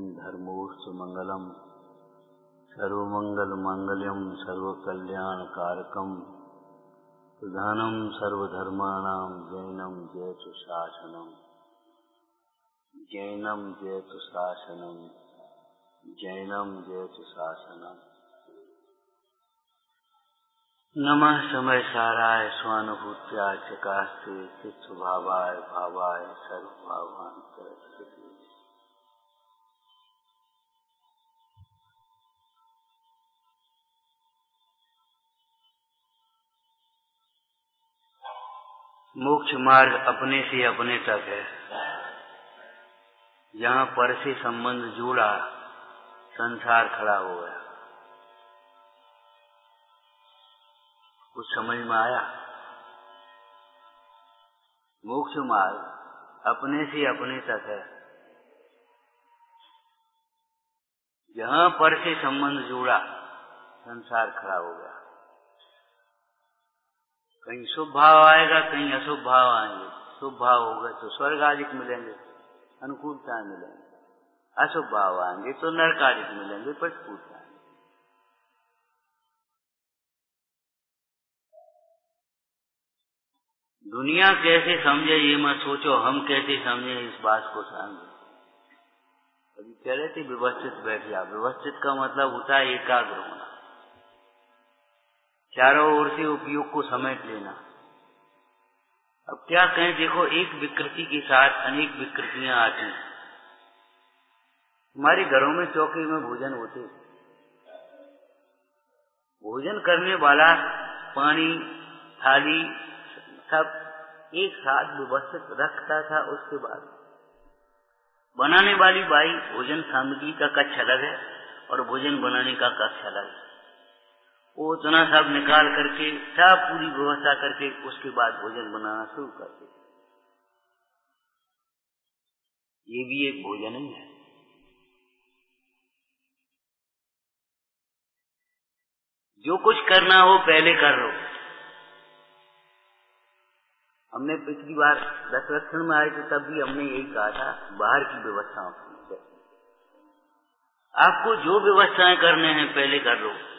नित्यं धर्मोऽस्तुमङ्गलम् सर्वमङ्गलमाङ्गल्यं सर्वकल्याणकारकम् प्रधानं सर्वधर्माणां जैनं जयतु शासनम् जैनं जयतु शासनम् जैनं जयतु नमः समय साराय स्वानुभूत्या चकास्ते चित्त भावाय भावाय मोक्ष मार्ग अपने से अपने तक है। जहाँ पर से संबंध जुड़ा संसार खड़ा हो। गया कुछ समझ में आया? मोक्ष मार्ग अपने से अपने तक है। जहाँ पर से संबंध जुड़ा संसार खड़ा हो गया। कहीं शुभ भाव आएगा, कहीं अशुभ भाव आएँगे। शुभ भाव होगा तो स्वर्ग आदि मिलेंगे, अनुकूलता मिलेंगे। अशुभ भाव आएँगे तो नरक मिलेंगे, प्रतिकूलता दुनिया कैसे समझे ये मत सोचो, हम कैसे समझे इस बात को समझे। अभी कह रहे थे व्यवस्थित बैठ जा व्यवस्थित का मतलब होता है एकाग्र होना। चारों ओर से उपयोग को समेट लेना। अब क्या कहें, देखो, एक विकृति के साथ अनेक विकृतियाँ आती हमारे घरों में चौकी में भोजन होते भोजन करने वाला, पानी, थाली, सब एक साथ व्यवस्थित रखता था उसके बाद। बनाने वाली बाई भोजन सामग्री का कक्ष अलग है और भोजन बनाने का कक्ष अलग है। वो उतना सब निकाल करके सब पूरी व्यवस्था करके उसके बाद भोजन बनाना शुरू कर करते ये भी एक भोजन ही है। जो कुछ करना हो पहले कर लो। हमने पिछली बार दसरक्षण में आए थे, तब भी हमने यही कहा था, बाहर की व्यवस्थाओं आपको जो व्यवस्थाएँ करने हैं, पहले कर लो।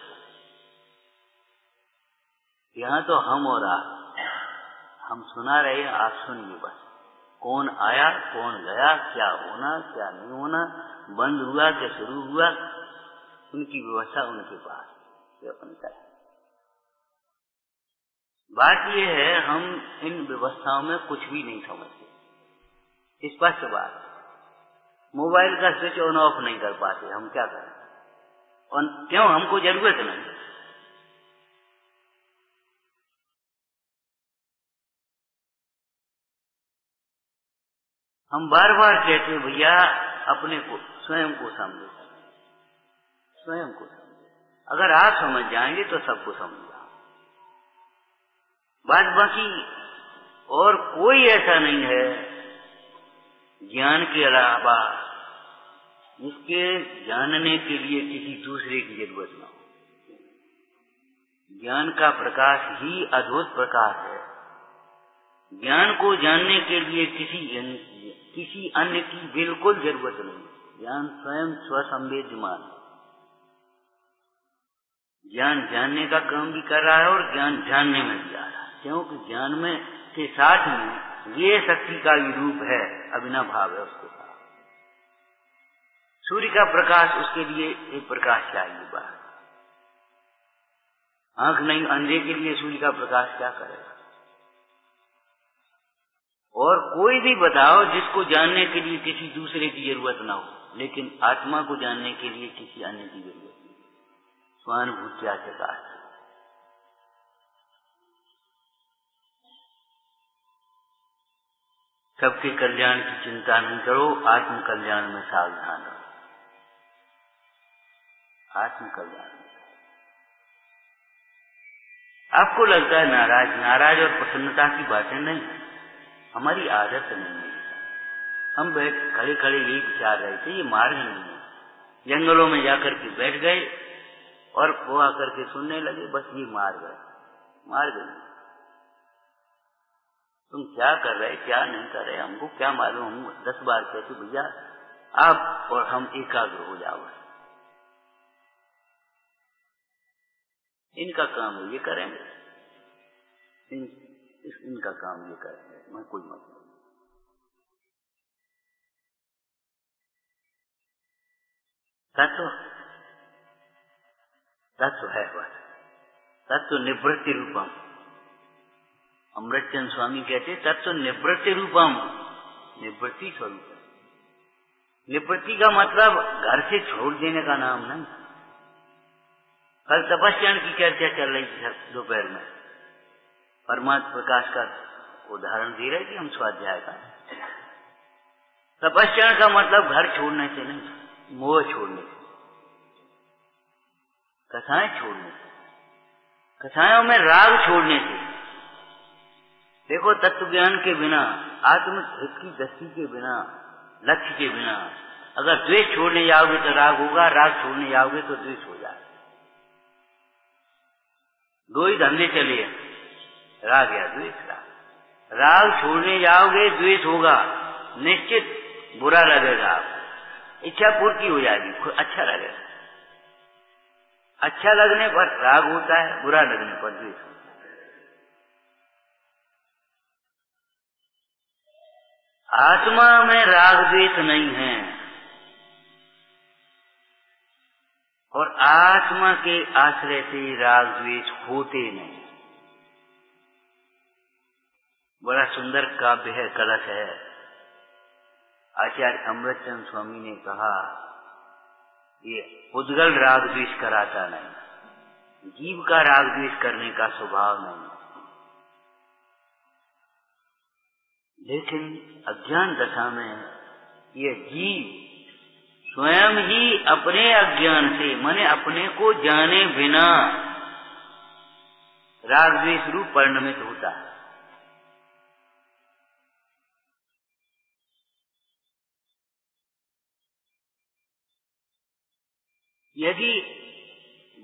यहाँ तो हम और आप हम सुना रहे हैं, आप सुनिए बस। कौन आया, कौन गया, क्या होना, क्या नहीं होना, बंद हुआ क्या शुरू हुआ, उनकी व्यवस्था उनके पास अपन करें। बात यह है, हम इन व्यवस्थाओं में कुछ भी नहीं समझते। स्पष्ट बात मोबाइल का स्विच ऑन ऑफ़ नहीं कर पाते, हम क्या करें? और क्यों, हमको ज़रूरत नहीं। हम बार बार कहते भैया, अपने को, स्वयं को समझो। स्वयं को अगर आप समझ जाएँगे तो सबको समझ। बाद बाकी, और कोई ऐसा नहीं है, ज्ञान के अलावा जिसके जानने के लिए किसी दूसरे की ज़रूरत न हो। ज्ञान का प्रकाश ही अद्भुत प्रकाश है। ज्ञान को जानने के लिए किसी किसी अन्य की बिल्कुल ज़रूरत नहीं। ज्ञान स्वयं स्वसंवेद्यमान ज्ञान जानने का काम भी कर रहा है और ज्ञान जानने में भी आ रहा है। क्योंकि ज्ञान में के साथ में ये शक्ति का भी रूप है, अभिनव है उसके साथ सूर्य का प्रकाश उसके लिए एक प्रकाश चाहिए बाहर आँख नहीं, अंधे के लिए सूर्य का प्रकाश क्या करेगा? और कोई भी बताओ जिसको जानने के लिए किसी दूसरे की ज़रूरत ना हो, लेकिन आत्मा को जानने के लिए किसी अन्य की ज़रूरत नहीं। स्वानुभूत्या से कहा सबके कल्याण की चिंता नहीं करो आत्म कल्याण में सावधान रहो। आत्म कल्याण आपको लगता है नाराज़? नाराज़ और प्रसन्नता की बातें नहीं हमारी आदत नहीं है। हम बैठ खड़े खड़े यही विचार रहे थे ये मार्ग नहीं है। जंगलों में जाकर के बैठ गए और वो आकर के सुनने लगे बस ये मार्ग है मार्ग नहीं तुम क्या कर रहे क्या नहीं कर रहे हमको क्या मालूम हम दस बार कहते भैया आप और हम एकाग्र हो जाओ। इनका काम ये करेंगे। इन, इनका काम ये करेंगे। मैं कोई मतलब तत्व तत्व है वह। तत्व निवृत्ति रूपम। अमृतचंद स्वामी कहते, तत्व निवृत्ति रूपम। निवृत्ति स्वरूप। निवृत्ति का मतलब घर से छोड़ देने का नाम नहीं। कल तपस्या की चर्चा चल रही थी दोपहर में। परमात्म प्रकाश का उदाहरण दे रहे थे हम स्वाध्याय का। तपस्या का मतलब घर छोड़ने से नहीं, मोह छोड़ने से। कथाएँ छोड़ने से। कथाओं में राग छोड़ने से। देखो तत्व ज्ञान के बिना आत्म की दस्ती के बिना, लक्ष्य के बिना, अगर द्वेष छोड़ने जाओगे तो राग होगा, राग छोड़ने जाओगे तो द्वेष हो जाए दो ही धंधे चले राग या द्वेष, राग। राग छोड़ने जाओगे, द्वेष होगा। निश्चित बुरा लगेगा इच्छा पूर्ति हो जाएगी अच्छा लगेगा। अच्छा लगने पर राग होता है, बुरा लगने पर द्वेष होता है। आत्मा में राग द्वेष नहीं है। और आत्मा के आश्रय से राग द्वेष होते नहीं। बड़ा सुंदर काव्य है, कलश है। आचार्य अमृतचंद स्वामी ने कहा, ये उद्गल राग द्वेष कराता नहीं, जीव का राग द्वेष करने का स्वभाव नहीं। लेकिन अज्ञान दशा में ये जीव स्वयं ही अपने अज्ञान से, माने अपने को जाने बिना राग द्वेष रूप परिणमित होता है। यदि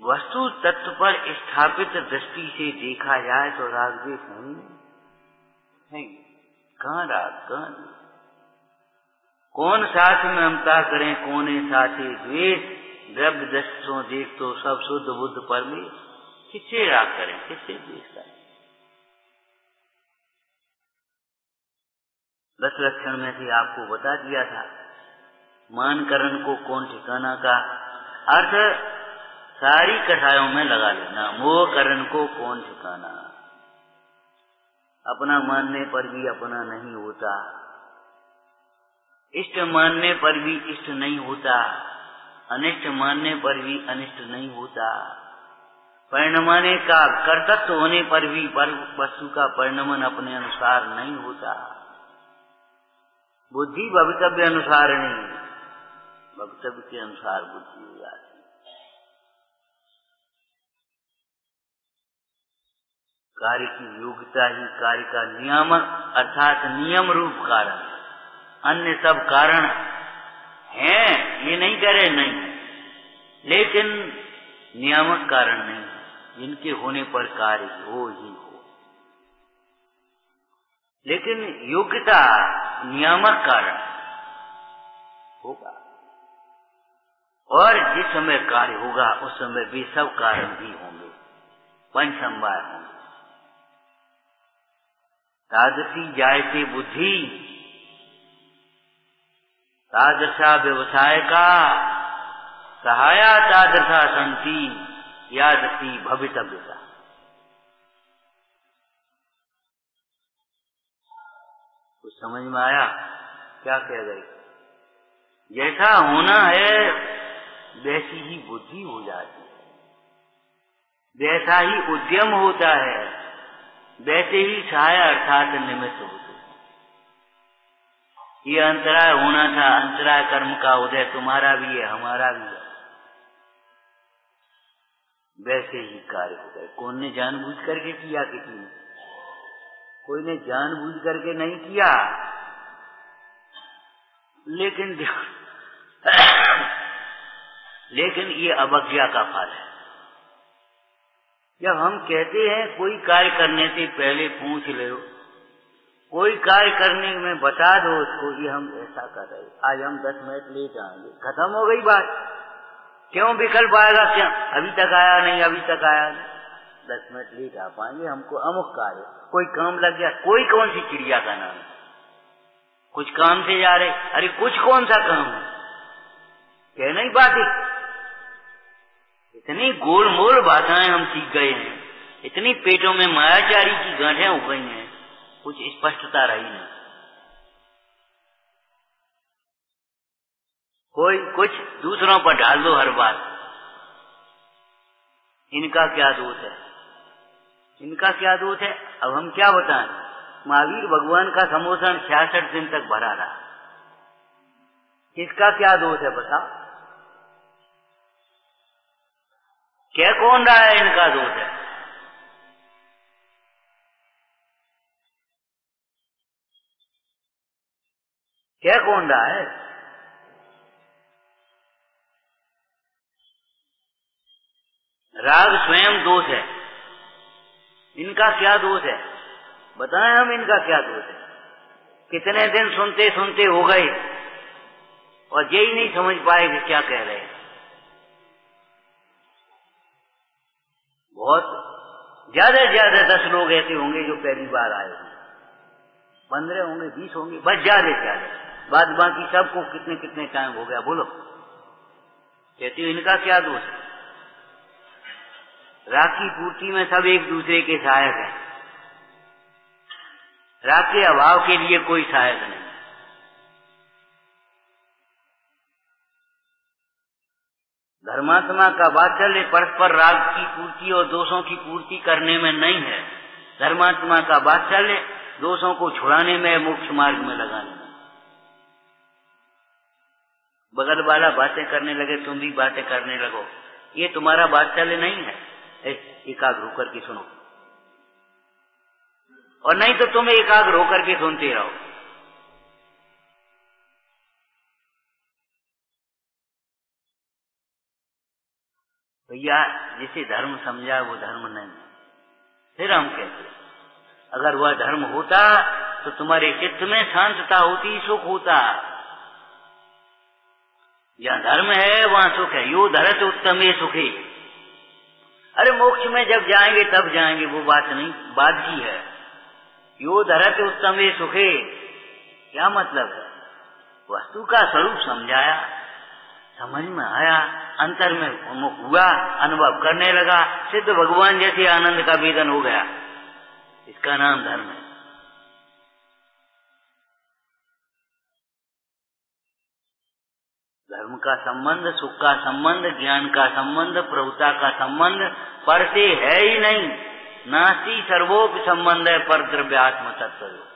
वस्तु तत्व पर स्थापित दृष्टि से देखा जाए तो राग द्वेष नहीं है। कहा राग? कहा कौन साथ में ममता करें, कौन साथी? द्वेष, द्रव्य दृष्टों देख तो सब शुद्ध, बुद्ध पर में किससे राग करें? किससे द्वेष करें? दस लक्षण में से आपको बता दिया था, मानकरण को कौन ठिकाना का अर्थ सारी कथाओं में लगा लेना मोह करण को कौन ठिकाना? अपना मानने पर भी अपना नहीं होता। इष्ट मानने पर भी इष्ट नहीं होता। अनिष्ट मानने पर भी अनिष्ट नहीं होता। परिणमाने का कर्तत्व होने पर भी वस्तु का परिणमन अपने अनुसार नहीं होता। बुद्धि भवितव्य अनुसार नहीं। वक्तव्य के अनुसार बुद्धि हो जाती कार्य की योग्यता ही कार्य का नियामक अर्थात नियम रूप कारण अन्य सब कारण हैं, ये नहीं करे नहीं। लेकिन नियामक कारण नहीं जिनके होने पर कार्य हो ही हो। लेकिन योग्यता नियामक कारण होगा। और जिस समय कार्य होगा, उस समय भी सब कारण भी होंगे। पंच पंचसंवार होंगे। तादसी जायते बुद्धि। तादृशा व्यवसाय का सहाया तादृशा संति यादसी भवितव्यता। कुछ समझ में आया? क्या कह गई जैसा होना है वैसी ही बुद्धि हो जाती है। वैसा ही उद्यम होता है, वैसे ही छाया अर्थात निमित्त होते ये अंतराय होना था, अंतराय कर्म का उदय तुम्हारा भी है, हमारा भी है। वैसे ही कार्य हो। गए कौन ने जानबूझ करके किया किसी ने कोई ने जानबूझ करके नहीं किया। लेकिन लेकिन ये अवज्ञा का फल है। जब हम कहते हैं, कोई कार्य करने से पहले पूछ ले, कोई कार्य करने में बता दो उसको, ये हम ऐसा कर रहे आज हम दस मिनट ले जाएँगे खत्म हो गई बात। क्यों विकल्प आएगा? क्या? अभी तक आया नहीं, अभी तक आया नहीं। दस मिनट लेट आ पाएँगे, हमको अमुक कार्य। कोई काम लग गया, कोई कौन सी चिड़िया का नाम कुछ काम से जा रहे। अरे, कुछ कौन सा काम है? कह नहीं पाते। इतनी गोल मोल भाषाएँ हम सीख गए हैं। इतनी पेटों में मायाचारी की गांठें उग गई हैं, कुछ स्पष्टता रही नहीं। कोई कुछ दूसरों पर डाल दो हर बार। इनका क्या दोष है? इनका क्या दोष है? अब हम क्या बताएँ? महावीर भगवान का समोसन छियासठ दिन तक भरा रहा। इसका क्या दोष है बता क्या कौन रहा है इनका दोष है? क्या कौन रहा है? राग स्वयं दोष है। इनका क्या दोष है? बताएँ हम इनका क्या दोष है। कितने दिन सुनते सुनते हो गए और यही नहीं समझ पाए कि क्या कह रहे हैं। बहुत ज़्यादा से ज़्यादा दस लोग ऐसे होंगे जो पहली बार आए होंगे। पंद्रह होंगे, बीस होंगे, बस ज़्यादा से ज़्यादा। बाद बाकी सबको कितने कितने टाइम हो गया, बोलो। कहती हो, इनका क्या दोष है? राखी पूर्ति में सब एक दूसरे के सहायक हैं। राग के अभाव के लिए कोई सहायक नहीं। धर्मात्मा का वात्सल्य परस्पर राग की पूर्ति और दोषों की पूर्ति करने में नहीं है। धर्मात्मा का वात्सल्य दोषों को छुड़ाने में मोक्ष मार्ग में लगाने में। बगल वाला बातें करने लगे, तुम भी बातें करने लगो। ये तुम्हारा वात्सल्य नहीं है। एकाग्र होकर के सुनो। और नहीं तो तुम एकाग्र होकर के सुनते रहो। भैया जिसे धर्म समझा, वो धर्म नहीं फिर हम कहते अगर वह धर्म होता तो तुम्हारे चित्त में शांतता होती, सुख होता। जहाँ धर्म है, वहाँ सुख है। यो धरत उत्तम ये सुखी। अरे मोक्ष में जब जाएँगे, तब जाएँगे, वो बात नहीं, बात की है। यो धरत उत्तम ये सुखे। क्या मतलब है? वस्तु का स्वरूप समझाया। समझ में आया? अंतर में उन्मुख हुआ, अनुभव करने लगा, सिद्ध भगवान जैसे आनंद का वेदन हो गया। इसका नाम धर्म है। धर्म का संबंध, सुख का संबंध, ज्ञान का संबंध, प्रभुता का संबंध, पर से है ही नहीं। नास्ती सर्वोप संबंध है, पर द्रव्यात्म तत्व।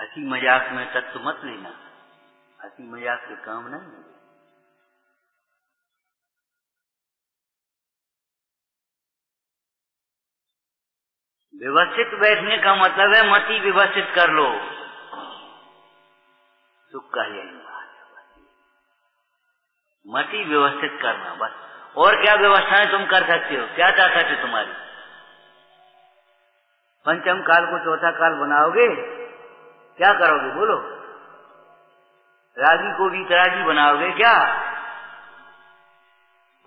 हँसी मज़ाक में तत्व मत लेना। हँसी मज़ाक के काम नहीं है। व्यवस्थित बैठने का मतलब है मति व्यवस्थित कर लो। सुख का यही मति व्यवस्थित करना बस। और क्या व्यवस्थाएँ तुम कर सकते हो? क्या ताकत तुम्हारी? पंचम काल को चौथा काल बनाओगे? क्या करोगे? बोलो। रागी को भी वीतरागी बनाओगे क्या?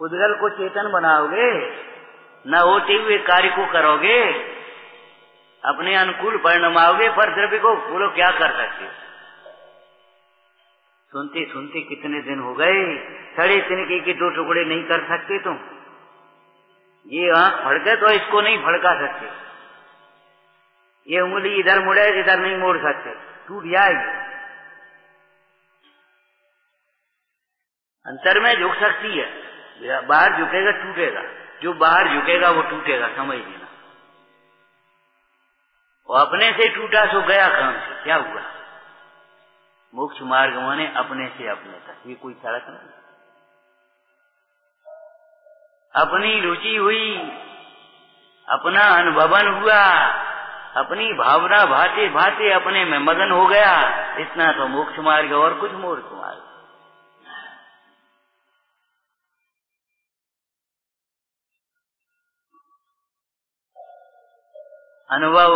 उदगल को चेतन बनाओगे? न होते हुए कार्य को करोगे? अपने अनुकूल परिणमाओगे पर द्रव्य को बोलो, क्या कर सकते सुनते सुनते कितने दिन हो गए। सड़े तिनके के दो टुकड़े नहीं कर सकते तुम। ये आँख फड़के तो इसको नहीं फड़का सकते। ये उंगली इधर मुड़े, इधर नहीं मोड़ सकते। टूट जाएगी। अंतर में झुक सकती है। बाहर झुकेगा, टूटेगा। जो बाहर झुकेगा, वो टूटेगा, समझ लेना। वो अपने से टूटा, सो गया काम से? क्या हुआ? मोक्ष मार्ग माने अपने से अपने तक। ये कोई सड़क नहीं। अपनी रुचि हुई, अपना अनुभवन हुआ। अपनी भावना भाते भाते अपने में मगन हो गया, इतना तो मोक्ष मार्ग और कुछ मोक्ष मार्ग। अनुभव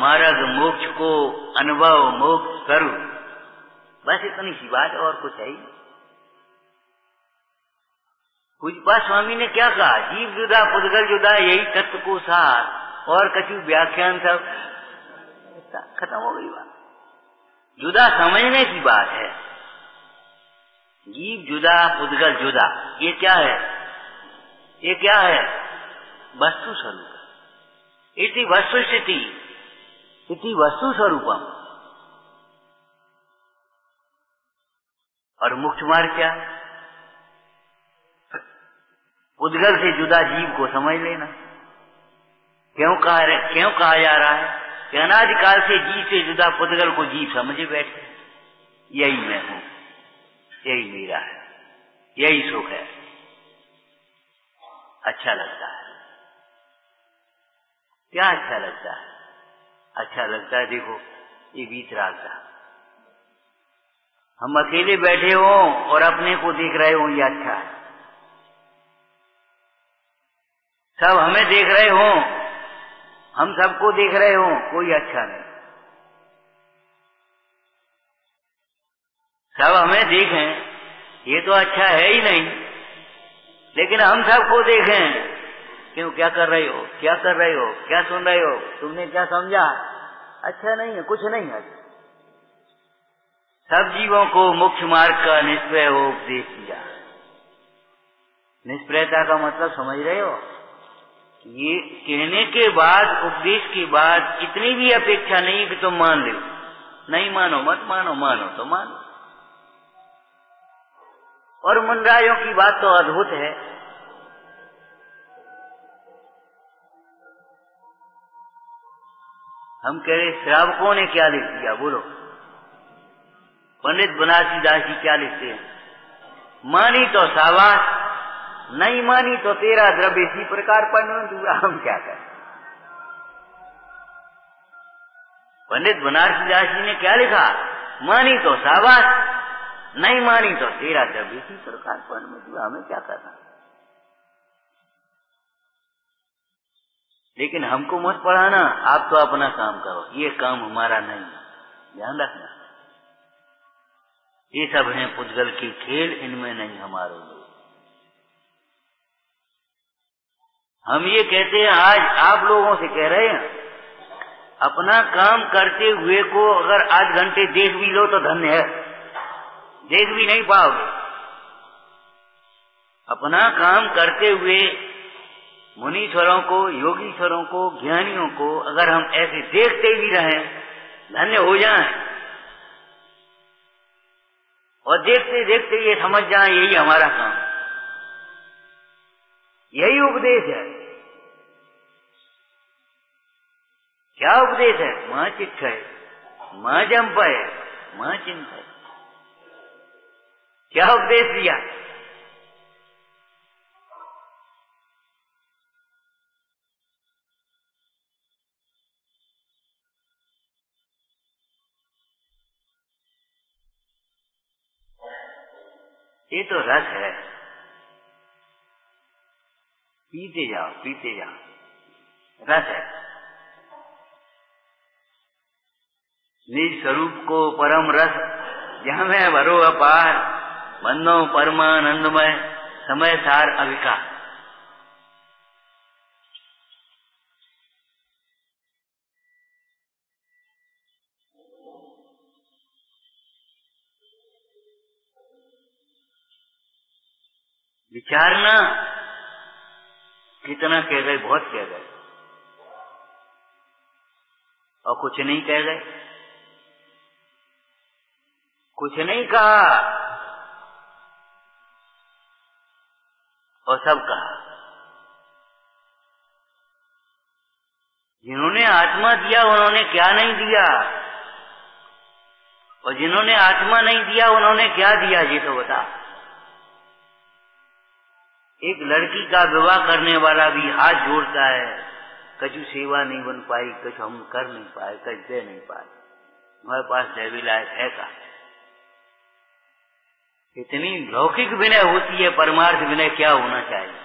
मार्ग मोक्ष को अनुभव मोक्ष करु। बस इतनी सी बात और कुछ है पूजपा स्वामी ने क्या कहा? जीव जुदा, पुदगल जुदा, यही तत्व को साथ और कछु व्याख्यान सब खत्म हो गई बात। जुदा समझने की बात है। जीव जुदा पुदगल जुदा। ये क्या है? ये क्या है? वस्तु स्वरूप। इति वस्तु स्थिति। इति वस्तु स्वरूपम। और मुख्य मार्ग क्या? उद्गल से जुदा जीव को समझ लेना। क्यों कहा क्यों कहा जा रहा है? कि अनादिकाल से जी से जुदा पुतगल को जी समझे बैठे यही मैं हूँ। यही मेरा है। यही सुख है। अच्छा लगता है। क्या अच्छा लगता है? अच्छा लगता है, देखो, ये बीत बीच रास्ता हम अकेले बैठे हो और अपने को देख रहे हो, ये अच्छा है। सब हमें देख रहे हो हम सबको देख रहे हो, कोई अच्छा नहीं। सब हमें देखें, ये तो अच्छा है ही नहीं। लेकिन हम सबको देखें, क्यों, क्या कर रहे हो, क्या कर रहे हो, क्या सुन रहे हो, तुमने क्या समझा? अच्छा नहीं है, कुछ नहीं है। सब जीवों को मुख्य मार्ग का निष्प्रय उपदेश दिया। निष्प्रयता का मतलब समझ रहे हो? ये कहने के बाद, उपदेश के बाद इतनी भी अपेक्षा नहीं कि तुम मान लो। नहीं मानो मत, मानो मानो तो मानो। और मुनरायों की बात तो अद्भुत है। हम कह रहे श्रावकों ने क्या लिख दिया? बोलो। पंडित बनारसी दास जी क्या लिखते हैं? मानी तो सावास नहीं मानी तो तेरा द्रव्य इसी प्रकार पर दूरा हम क्या करें? पंडित बनारसी दास जी ने क्या लिखा? मानी तो साबास नहीं मानी तो तेरा द्रव्य इसी प्रकार पर दूरा हमें क्या करना? लेकिन हमको मत पढ़ाना, आप तो अपना काम करो, ये काम हमारा नहीं है, ध्यान रखना। ये सब हैं पुजगल की खेल, इनमें नहीं हमारे हम ये कहते हैं, आज आप लोगों से कह रहे हैं, अपना काम करते हुए को अगर आध घंटे देख भी लो तो धन्य है। देख भी नहीं पाओगे। अपना काम करते हुए मुनीश्वरों को, योगीश्वरों को, ज्ञानियों को अगर हम ऐसे देखते भी रहें, धन्य हो जाएँ। और देखते देखते ये समझ जाए, यही हमारा काम यही उपदेश है। क्या उपदेश है? माँ चिख है, माँ जंप है, माँ चिंत है। क्या उपदेश दिया? ये तो रस है। पीते जाओ पीते जाओ रस है। निज स्वरूप को परम रस जहाँ में भरो अपार बंदो परमानंदमय, समय सार अविकार विचारना कितना कह गए, बहुत कह गए। और कुछ नहीं कह गए। कुछ नहीं कहा। और सब कहा। जिन्होंने आत्मा दिया, उन्होंने क्या नहीं दिया? और जिन्होंने आत्मा नहीं दिया, उन्होंने क्या दिया ये तो बता एक लड़की का विवाह करने वाला भी हाथ जोड़ता है। कछु सेवा नहीं बन पाई, कुछ हम कर नहीं पाए, कुछ दे नहीं पाए। हमारे पास देवी लायक है का इतनी लौकिक विनय होती है, परमार्थ विनय क्या होना चाहिए?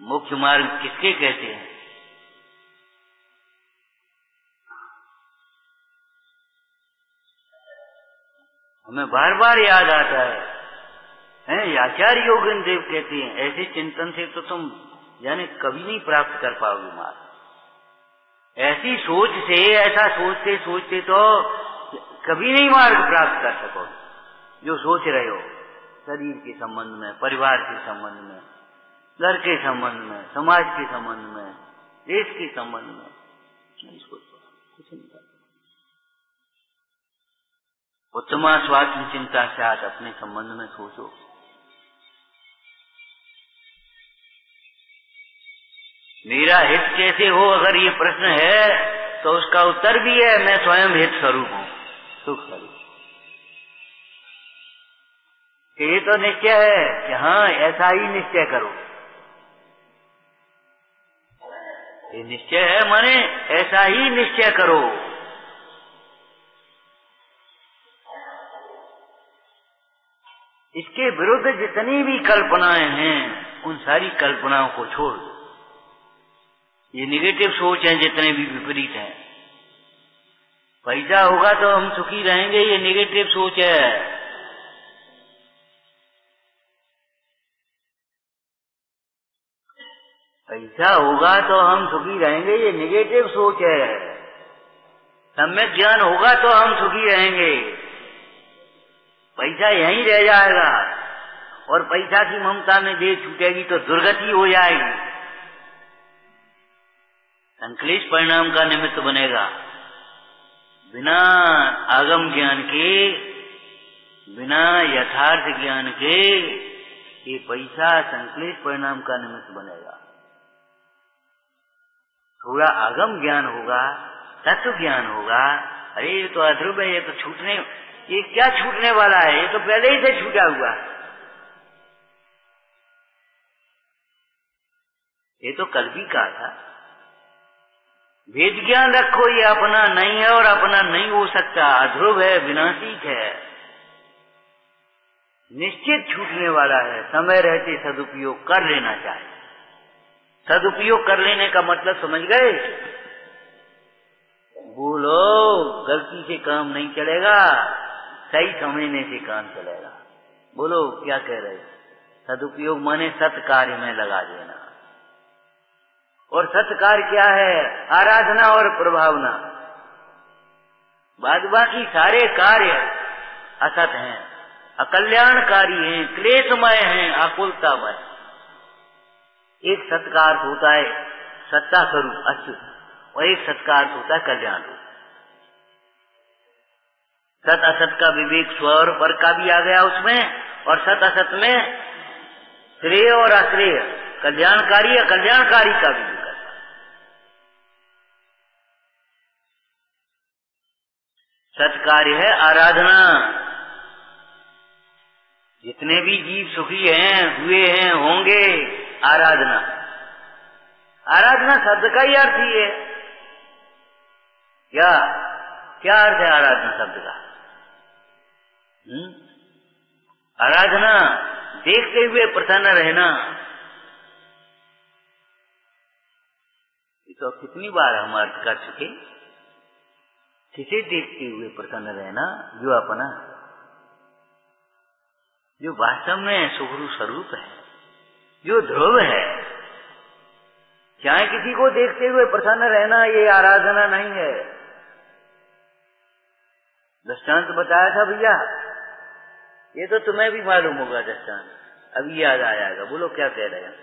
मुख्य मार्ग किसके कहते हैं? हमें बार बार याद आता है। हैं आचार्य योगन देव कहते हैं, ऐसे चिंतन से तो तुम, यानी कभी नहीं प्राप्त कर पाओगे मार्ग। ऐसी सोच से, ऐसा सोचते सोचते तो कभी नहीं मार्ग प्राप्त कर सको जो सोच रहे हो, शरीर के संबंध में, परिवार के संबंध में, घर के संबंध में, समाज के संबंध में, देश के संबंध में, नहीं सोच कुछ नहीं कर उत्तमा स्वास्थ्य चिंता से आज अपने संबंध में सोचो। मेरा हित कैसे हो अगर ये प्रश्न है तो उसका उत्तर भी है, मैं स्वयं हित स्वरूप हूँ। सुख स्वरूप ये तो निश्चय है कि हाँ ऐसा ही निश्चय करो। ये निश्चय है माने, ऐसा ही निश्चय करो। इसके विरुद्ध जितनी भी कल्पनाएँ हैं, उन सारी कल्पनाओं को छोड़ दो। ये निगेटिव सोच है जितने भी विपरीत हैं। पैसा होगा तो हम सुखी रहेंगे, ये निगेटिव सोच है। पैसा होगा तो हम सुखी रहेंगे, ये निगेटिव सोच है। सम्यक ज्ञान होगा तो हम सुखी रहेंगे। पैसा यहीं रह जाएगा, और पैसा की ममता में देह छूटेगी तो दुर्गति हो जाएगी। संकलेश परिणाम का निमित्त बनेगा। बिना आगम ज्ञान के, बिना यथार्थ ज्ञान के, ये पैसा संकलेश परिणाम का निमित्त बनेगा। थोड़ा आगम ज्ञान होगा, तत्व ज्ञान होगा, अरे ये तो अध्रुव है, ये तो छूटने, ये क्या छूटने वाला है? ये तो पहले ही से छूटा हुआ। ये तो कल भी कहा था। वेद ज्ञान रखो ये अपना नहीं है और अपना नहीं हो सकता। अध्रुव है, विनाशिक है। निश्चित छूटने वाला है। समय रहते सदुपयोग कर लेना चाहिए। सदुपयोग कर लेने का मतलब समझ गए? बोलो, गलती से काम नहीं चलेगा, सही समझने से काम चलेगा। बोलो, क्या कह रहे सदुपयोग माने सत कार्य में लगा देना। और सत्कार क्या है? आराधना और प्रभावना। बाद बाकी सारे कार्य असत हैं, अकल्याणकारी हैं, क्लेशमय हैं, आकुलतामय। एक सत्कार होता है, सत्ता स्वरूप अच्युत और एक सत्कार होता है कल्याण रूप। सत असत का विवेक स्वर पर का भी आ गया उसमें, और सत असत में श्रेय और अश्रेय, कल्याणकारी या कल्याणकारी का भी। सत्कार्य है, आराधना। जितने भी जीव सुखी हैं, हुए हैं, होंगे, आराधना। आराधना शब्द का ही अर्थ ही है। क्या क्या अर्थ है आराधना शब्द का? हुँ? आराधना, देखते हुए प्रसन्न रहना। तो कितनी बार हम अर्थ कर चुके किसे देखते हुए प्रसन्न रहना जो अपना, जो वास्तव में सुखरू स्वरूप है, जो ध्रुव है। चाहे किसी को देखते हुए प्रसन्न रहना ये आराधना नहीं है। दृष्टांत बताया था भैया। ये तो तुम्हें भी मालूम होगा दृष्टांत। अभी याद आ जाएगा बोलो क्या कह रहे हैं?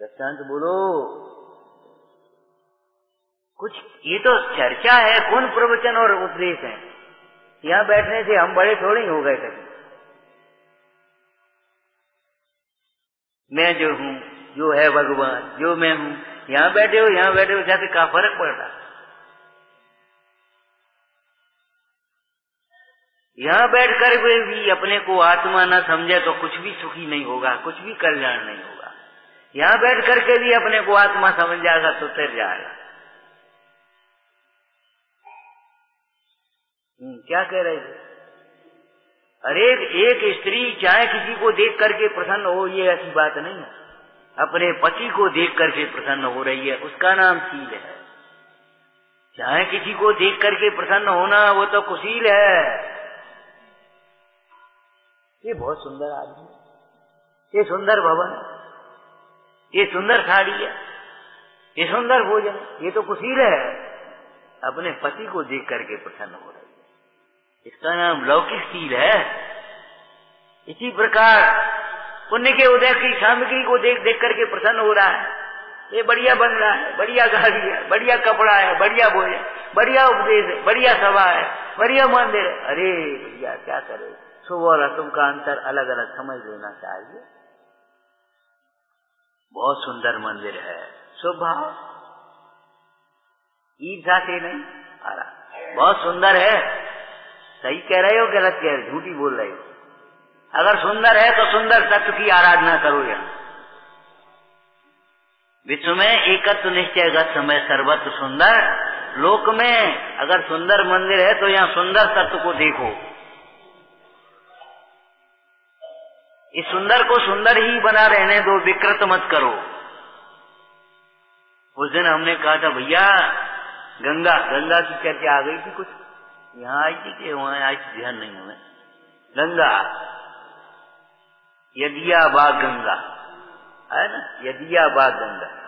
दृष्टांत बोलो कुछ ये तो चर्चा है, कौन प्रवचन और उपदेश है? यहाँ बैठने से हम बड़े थोड़े ही गए कभी मैं जो हूँ, जो है भगवान, जो मैं हूँ, यहाँ बैठे हो, यहाँ बैठे हो जाके क्या फ़र्क पड़ता? यहाँ बैठ कर भी अपने को आत्मा न समझे तो कुछ भी सुखी नहीं होगा, कुछ भी कल्याण नहीं होगा। यहाँ बैठ करके भी अपने को आत्मा समझ जाएगा तो तर जाएगा। क्या कह रहे थे अरे, एक स्त्री चाहे किसी को देख करके प्रसन्न हो, ये ऐसी बात नहीं है। अपने पति को देख करके प्रसन्न हो रही है, उसका नाम शील है। चाहे किसी को देख करके प्रसन्न होना, वो तो कुशील है। ये बहुत सुंदर आदमी ये सुंदर भवन ये सुंदर साड़ी है। ये सुंदर भोजन ये तो कुशील है। अपने पति को देख करके प्रसन्न हो रही है। इसका नाम लौकिक शील है। इसी प्रकार पुण्य के उदय की सामग्री को देख देख करके प्रसन्न हो रहा है। ये बढ़िया बन रहा है, बढ़िया गाड़ी है, बढ़िया कपड़ा है, बढ़िया भोजन बढ़िया उपदेश है, बढ़िया सभा है, बढ़िया मंदिर है। अरे भैया, क्या करे? शुभ और अशुभ का अंतर अलग अलग समझ लेना चाहिए। बहुत सुंदर मंदिर है। शुभ भाव ईर्षा से नहीं? आ रहा। बहुत सुंदर है। सही कह रहे हो, गलत कह रहे झूठी बोल रहे हो। अगर सुंदर है तो सुंदर तत्व की आराधना करो यहाँ। विश्व में एकत्व निश्चय गत समय सर्वत्र सुंदर, लोक में अगर सुंदर मंदिर है तो यहाँ सुंदर तत्व को देखो। इस सुंदर को सुंदर ही बना रहने दो, विकृत मत करो। उस दिन हमने कहा था, भैया, गंगा गंगा की चर्चा आ गई थी कुछ यहाँ आई थी कि वहाँ आई थी, ध्यान नहीं हमें गंगा। यदिया बाग गंगा। है ना? यदिया बाग गंगा।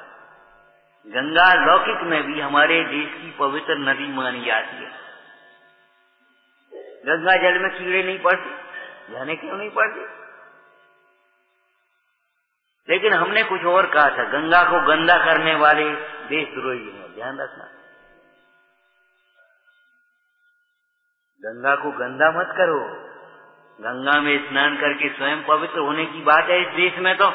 गंगा लौकिक में भी हमारे देश की पवित्र नदी मानी जाती है। गंगा जल में कीड़े नहीं पड़ते, जाने क्यों नहीं पड़ते? लेकिन हमने कुछ और कहा था, गंगा को गंदा करने वाले देशद्रोही हैं। ध्यान रखना। गंगा को गंदा मत करो। गंगा में स्नान करके स्वयं पवित्र होने की बात है इस देश में तो।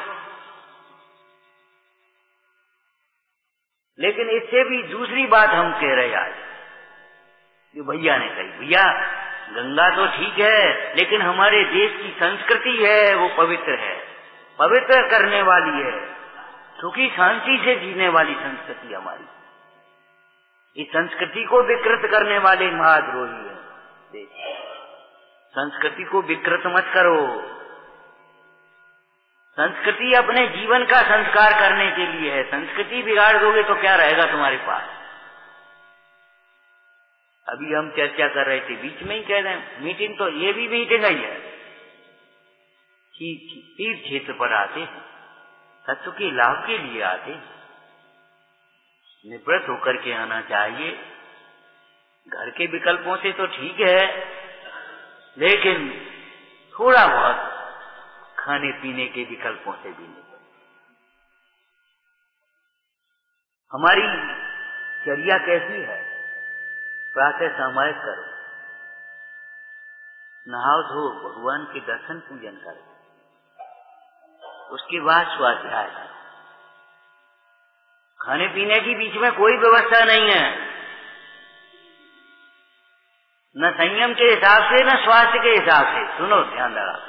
लेकिन इससे भी दूसरी बात हम कह रहे आज। जो भैया ने कही, भैया, गंगा तो ठीक है, लेकिन हमारे देश की संस्कृति है, वो पवित्र है। पवित्र करने वाली है। सुखी, शांति से जीने वाली संस्कृति हमारी। इस संस्कृति को विकृत करने वाले महाद्रोही है। देश संस्कृति को विकृत मत करो। संस्कृति अपने जीवन का संस्कार करने के लिए है। संस्कृति बिगाड़ दोगे तो क्या रहेगा तुम्हारे पास? अभी हम चर्चा कर रहे थे, बीच में ही कह रहे हैं मीटिंग तो ये भी मीटिंग ही है तीर्थ क्षेत्र पर आते हैं, तत्व के लाभ के लिए आते हैं। होकर के आना चाहिए। घर के विकल्पों से तो ठीक है, लेकिन थोड़ा बहुत खाने पीने के विकल्पों से भी नहीं। हमारी चर्या कैसी है? प्रातः सामायिक करो। नहाओ धो, भगवान के दर्शन पूजन करो। उसके बाद स्वाध्याय करो। खाने पीने की बीच में कोई व्यवस्था नहीं है। न संयम के हिसाब से, न स्वास्थ्य के हिसाब से। सुनो, ध्यान लगा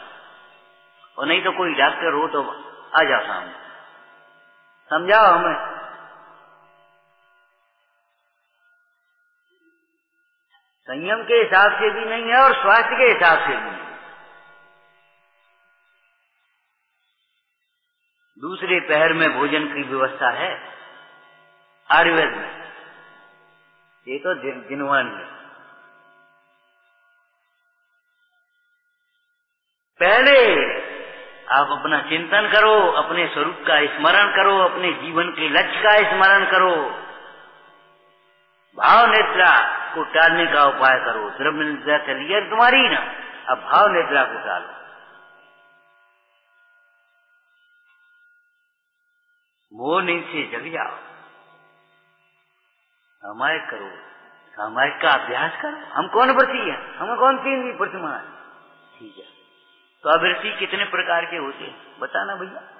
और नहीं तो कोई डॉक्टर हो तो आ जाओ सामने। समझाओ हमें। संयम के हिसाब से भी नहीं है और स्वास्थ्य के हिसाब से भी नहीं दूसरे पहर में भोजन की व्यवस्था है। आयुर्वेद में। ये तो जिनवानी है। पहले आप अपना चिंतन करो, अपने स्वरूप का स्मरण करो, अपने जीवन के लक्ष्य का स्मरण करो। भाव नेत्रा को टालने का उपाय करो। द्रव्य निद्रा चलिए तुम्हारी ना, अब भाव नेत्रा को टालो। मोह नींद से जग जाओ। सामायिक करो। सामायिक का अभ्यास करो। हम कौन व्रती है? हम कौन तीन प्रतिमा ठीक है। तो अभिवृत्ति कितने प्रकार के होते हैं? बताना भैया।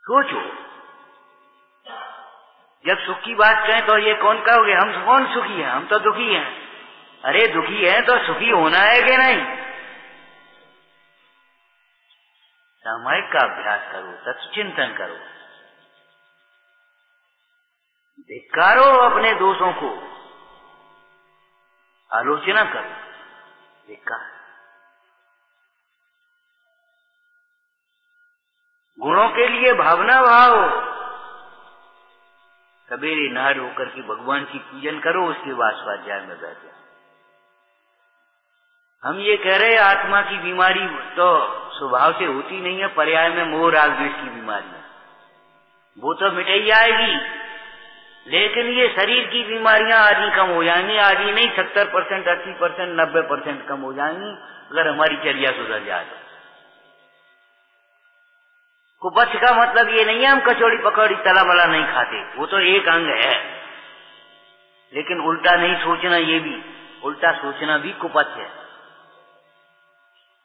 सोचो। जब सुख की बात कहें तो ये कौन कहोगे? हम कौन सुखी है? हम तो दुखी हैं। अरे दुखी है तो सुखी होना है कि नहीं? सामायिक का अभ्यास करो सचिंतन करो। धिकारो अपने दोषों को। आलोचना करो। विकार गुणों के लिए भावना भाव। सवेरे नहर होकर के भगवान की पूजन करो, उसके बाद स्वाध्याय में बैठे हम ये कह रहे आत्मा की बीमारी तो स्वभाव से होती नहीं है, पर्याय में मोह राग द्वेष की बीमारी वो तो मिटाई जाएगी। लेकिन ये शरीर की बीमारियाँ आदि कम हो जाएँगी, आदि नहीं, सत्तर परसेंट, अस्सी परसेंट, नब्बे परसेंट कम हो जाएँगी, अगर हमारी चर्या सुधर जाए तो। कुपथ का मतलब ये नहीं है, हम कचौड़ी पकौड़ी तला मला नहीं खाते। वो तो एक अंग है। लेकिन उल्टा नहीं सोचना ये भी, उल्टा सोचना भी कुपथ है।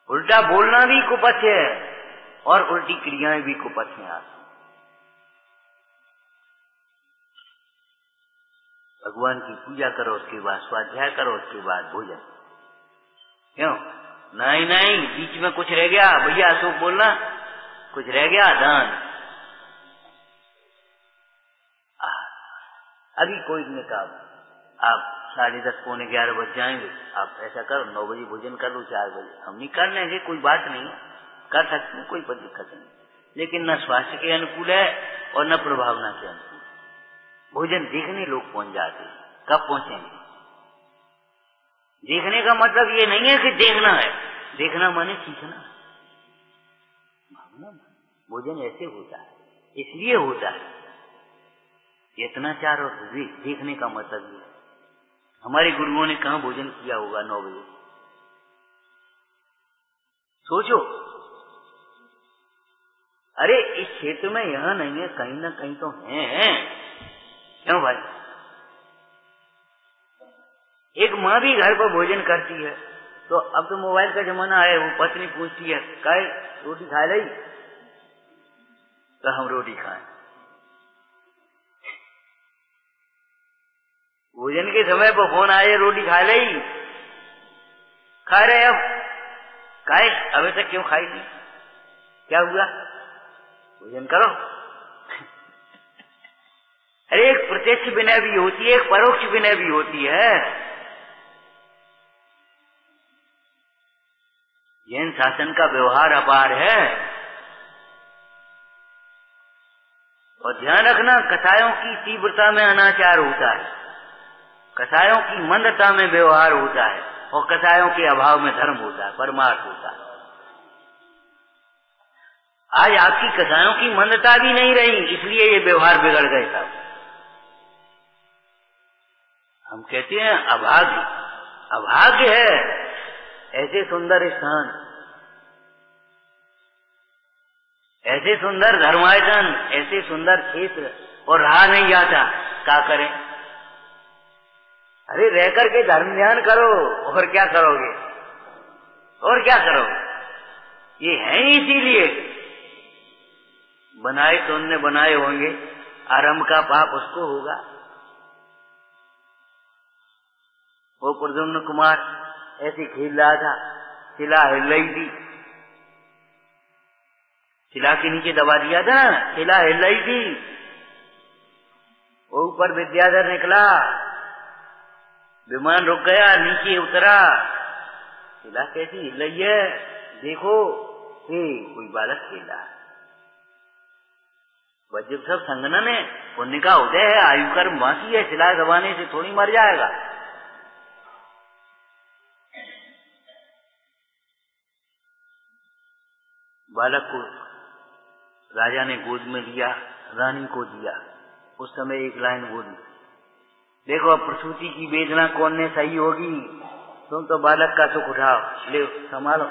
उल्टा बोलना भी कुपथ है, और उल्टी क्रियाएँ भी कुपथ है आप। भगवान की पूजा करो, उसके बाद स्वाध्याय करो, उसके बाद भोजन। क्यों? नहीं नहीं, बीच में कुछ रह गया, भैया अशोक बोलना, कुछ रह गया, दान। अभी कोई ने कहा आप साढ़े दस, पौने ग्यारह बज जाएँगे, आप ऐसा करो, नौ बजे भोजन कर लो, चार बजे। हम नहीं कर लेंगे, कोई बात नहीं, कर सकते कोई दिक्कत नहीं। लेकिन न स्वास्थ्य के अनुकूल है और न प्रभावना के अनुकूल। भोजन देखने लोग पहुँच जाते कब पहुँचेंगे? देखने का मतलब ये नहीं है कि देखना है। देखना माने सीखना। भोजन ऐसे होता है, इसलिए होता है। इतना चार और देखने का मतलब ये हमारे गुरुओं ने कहा भोजन किया होगा नौ बजे? सोचो। अरे, इस क्षेत्र में यहाँ नहीं है, कहीं ना कहीं तो है। क्यों भाई? एक माँ भी घर पर भोजन करती है तो अब तो मोबाइल का जमाना है वो पत्नी पूछती है कहे रोटी खा रही तो हम रोटी खाएँ। भोजन के समय पर फ़ोन आए रोटी खा ली? खा रहे अब। खाए अभी तक क्यों खाई नहीं? क्या हुआ? भोजन करो। अरे एक प्रत्यक्ष विनय भी होती है, एक परोक्ष विनय भी होती है। जैन शासन का व्यवहार अपार है। और ध्यान रखना कथायों की तीव्रता में अनाचार होता है। कसायों की मंदता में व्यवहार होता है और कसायों के अभाव में धर्म होता है, परमार्थ होता है। आज आपकी कसायों की मंदता भी नहीं रही, इसलिए ये व्यवहार बिगड़ गए सब। हम कहते हैं, अभाग्य। अभाग्य है। ऐसे सुंदर स्थान। ऐसे सुंदर धर्मायतन, ऐसे सुंदर क्षेत्र, और रहा नहीं जाता। क्या करें? अरे, रह करके धर्म ध्यान करो, और क्या करोगे? और क्या करोगे? ये है ही इसीलिए। बनाए तो उनने बनाए होंगे, आरंभ का पाप उसको होगा। वो प्रद्युम्न कुमार, ऐसे खेल रहा था शिला हिल रही थी शिला के नीचे दबा दिया था ना शिला हिल रही थी वो ऊपर विद्याधर निकला। विमान रुक गया, नीचे उतरा। शिला कैसी? हिल रही है, देखो। हे कोई बालक खेल। रहा वजब सब संगनन है पुण्य का उदय है, आयु कर्म बाकी है शिला दबाने से थोड़ी मर जाएगा। बालक को राजा ने गोद में लिया, रानी को दिया। उस समय एक लाइन बोली, देखो, अब प्रसूति की वेदना कौन ने सही होगी? तुम तो बालक का सुख उठाओ। ले, संभालो।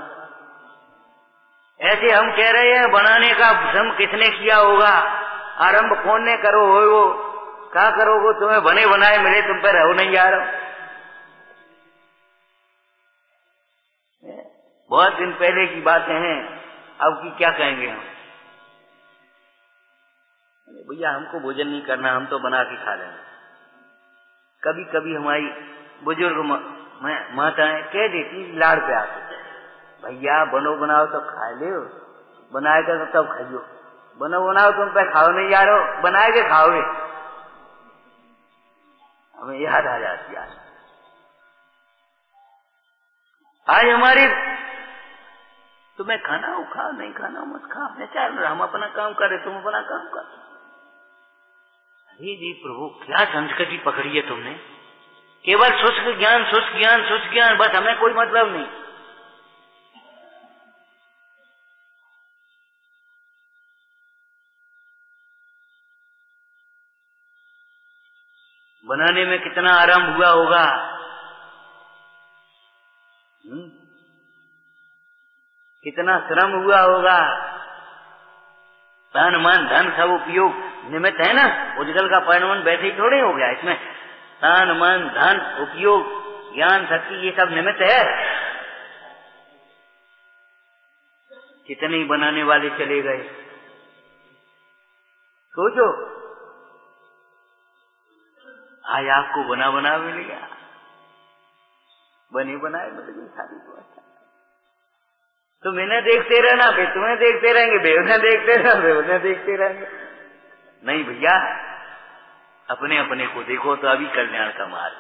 ऐसे हम कह रहे हैं, बनाने का भ्रम किसने किया होगा? आरंभ कौन ने करो हो वो? क्या करोगे? तुम्हें बने बनाए मिले, तुम पर रहो नहीं यार बहुत दिन पहले की बातें हैं। अब की क्या कहेंगे हम? भैया, हमको भोजन नहीं करना, हम तो बना के खा लेंगे। कभी कभी हमारी बुज़ुर्ग माताएँ कह देती लाड़ पे आते भैया, बनो, बनाओ तो खा ले बनाएगा तो तब खाइयो। बनो, बनाओ, तुम पे खाओ नहीं हो, बनाए के खाओगे। हमें याद आ जाती आज हमारी तुम्हें खाना हो, खा, नहीं खाना मत खाओ मैं चल रहा हम अपना काम करे तुम अपना काम कर। अरे जी प्रभु, क्या संस्कृति पकड़ी है तुमने? केवल शुष्क ज्ञान शुष्क ज्ञान शुष्क ज्ञान, बस हमें कोई मतलब नहीं। बनाने में कितना आराम हुआ होगा? हम्म? कितना श्रम हुआ होगा। तन मन धन सब उपयोग निमित्त है ना, उज्जवल का परिणाम वैसे ही थोड़े हो गया इसमें। तन मन धन उपयोग, ज्ञान शक्ति ये सब निमित्त है। कितने ही बनाने वाले चले गए। सोचो। आज आपको बना बना मिल गया। बने बनाए मिल गई सारी व्यवस्था। तो मैंने देखते रहना, फिर तुम्हें देखते रहेंगे बे उन्हें देखते रहना बे उन्हें देखते रहेंगे। नहीं भैया, अपने अपने को देखो तो अभी कल्याण का मार्ग।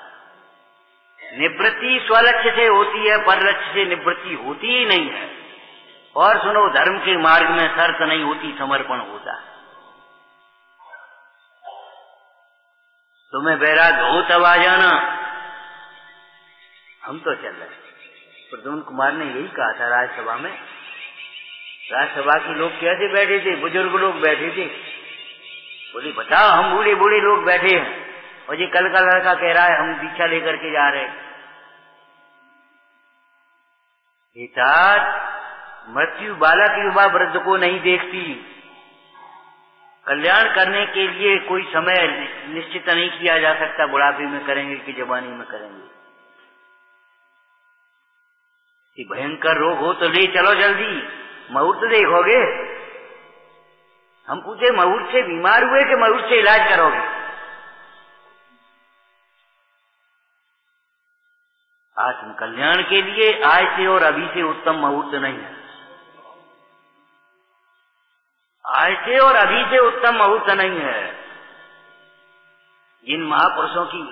निवृत्ति स्वलक्ष्य से होती है, पर लक्ष्य से निवृत्ति होती ही नहीं है। और सुनो, धर्म के मार्ग में शर्त नहीं होती, समर्पण होता। तुम्हें बैराग हो तब आ जाना। हम तो चल रहे प्रद्युम्न कुमार ने यही कहा था राज्यसभा में। राज्यसभा के लोग कैसे बैठे थे? बुज़ुर्ग लोग बैठे थे। बोले, बताओ, हम बूढ़े बूढ़े लोग बैठे हैं। और ये कल का लड़का कह रहा है, हम दीक्षा लेकर के जा रहे मृत्यु बालक युवा वृद्ध को नहीं देखती। कल्याण करने के लिए कोई समय निश्चित नहीं किया जा सकता। बुढ़ापे में करेंगे कि जवानी में करेंगे। कि भयंकर रोग हो तो ले चलो जल्दी। मुहूर्त देखोगे। हम पूछे मुहूर्त से बीमार हुए कि मुहूर्त से इलाज करोगे? आत्म कल्याण के लिए आज से और अभी से उत्तम मुहूर्त नहीं है। आज से और अभी से उत्तम मुहूर्त नहीं है। जिन महापुरुषों की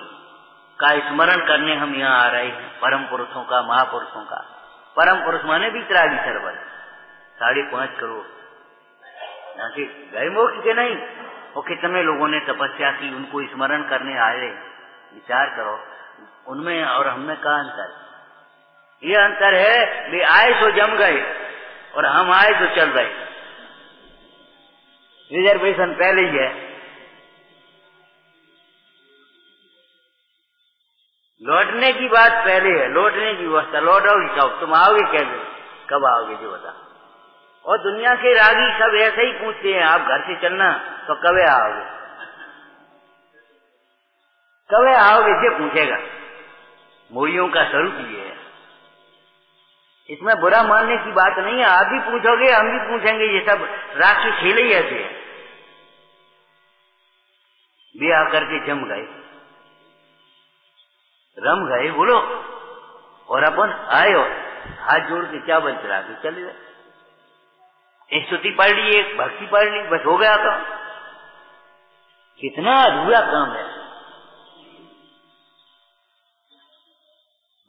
का स्मरण करने हम यहाँ आ रहे हैं, परम पुरुषों का, महापुरुषों का। परम पुरुष माने भी त्रागी सरवर साढ़े पाँच करोड़। गए मोक्ष के नहीं? वो कितने लोगों ने तपस्या की, उनको स्मरण करने आए। विचार करो, उनमें और हमें का अंतर? ये अंतर है, वे आए तो जम गए, और हम आए तो चल गए। रिजर्वेशन पहले ही है। लौटने की बात पहले है, लौटने की व्यवस्था लौटोगे कब? तुम आओगे कैसे? कब आओगे जो बता। और दुनिया के रागी सब ऐसे ही पूछते हैं, आप घर से चलना तो कब आओगे? कब आओगे से पूछेगा। मोड़ियों का स्वरूप ये है। इसमें बुरा मानने की बात नहीं है, आप भी पूछोगे, हम भी पूछेंगे, ये सब राष्ट्रीय खेले ही ऐसे है। वे आकर के जम गए। रम गए, बोलो। और अपन आए और हाथ जोड़ के क्या बन चला के चले गए। एक स्तुति पढ़ ली, एक भक्ति पढ़ ली, बस हो गया काम। कितना अधूरा काम है।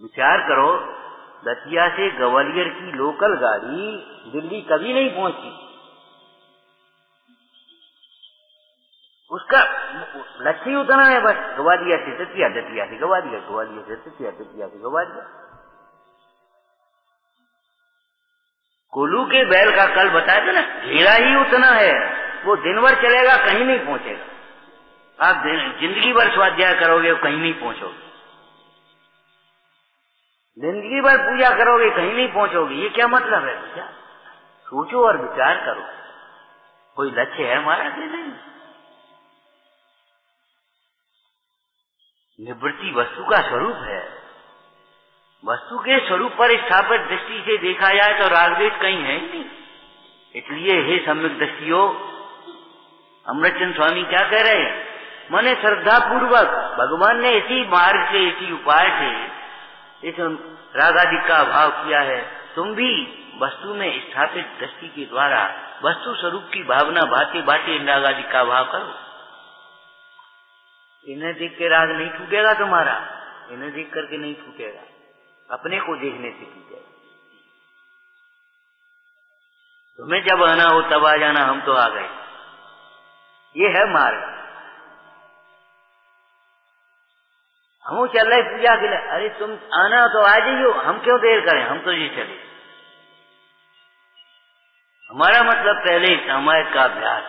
विचार करो, दतिया से ग्वालियर की लोकल गाड़ी दिल्ली कभी नहीं पहुँची। उसका लक्ष्य उतना है बस। गवा दिया से ततिया दतिया से गवा दिया गवा दिया से ततिया ततिया से गवा दिया। कोलू के बैल का कल बताया था ना, घेरा ही उतना है। वो दिन भर चलेगा, कहीं नहीं पहुंचेगा। आप ज़िंदगी भर स्वाध्याय करोगे, कहीं नहीं पहुंचोगे। ज़िंदगी भर पूजा करोगे, कहीं नहीं पहुंचोगे। ये क्या मतलब है? भैया सोचो और विचार करो। कोई लक्ष्य है हमारा कि नहीं? निवृत्ति वस्तु का स्वरूप है। वस्तु के स्वरूप पर स्थापित दृष्टि से देखा जाए तो रागदेश कहीं है ही नहीं। इसलिए हे सम्यक दृष्टियों, अमृतचंद स्वामी क्या कह रहे हैं? मैंने श्रद्धा पूर्वक भगवान ने इसी मार्ग से, इसी उपाय से इस रागादि का अभाव किया है। तुम भी वस्तु में स्थापित दृष्टि के द्वारा वस्तु स्वरूप की भावना भाते भाते इन रागादि का अभाव करो। इन्हें देख के राग नहीं छूटेगा तुम्हारा। इन्हें देख करके नहीं छूटेगा अपने को देखने से छूटेगा तुम्हें जब आना हो, तब आ जाना, हम तो आ गए। ये है मार्ग। हम चल रहे पूजा के लिए। अरे तुम आना तो आ जाइयो। हम क्यों देर करें? हम तो ये चले। हमारा मतलब पहले सामायिक का अभ्यास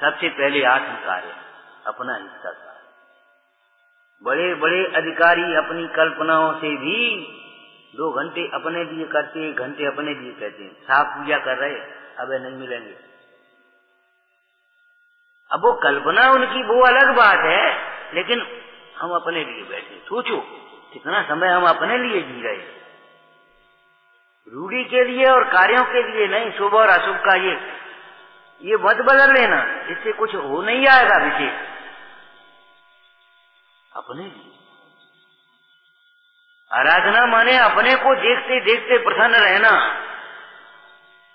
सबसे पहले आत्म कार्य अपना हिस्सा। बड़े बड़े अधिकारी अपनी कल्पनाओं से भी दो घंटे अपने लिए करते एक घंटे अपने लिए कहते हैं। साफ़ पूजा कर रहे अब नहीं मिलेंगे। अब वो कल्पना उनकी वो अलग बात है, लेकिन हम अपने लिए बैठे। सोचो, कितना समय हम अपने लिए जी रहे रूढ़ी के लिए और कार्यों के लिए नहीं, शुभ और अशुभ का ये ये मत बदल लेना। इससे कुछ हो नहीं आएगा विशेष। अपने आराधना माने अपने को देखते देखते प्रसन्न रहना।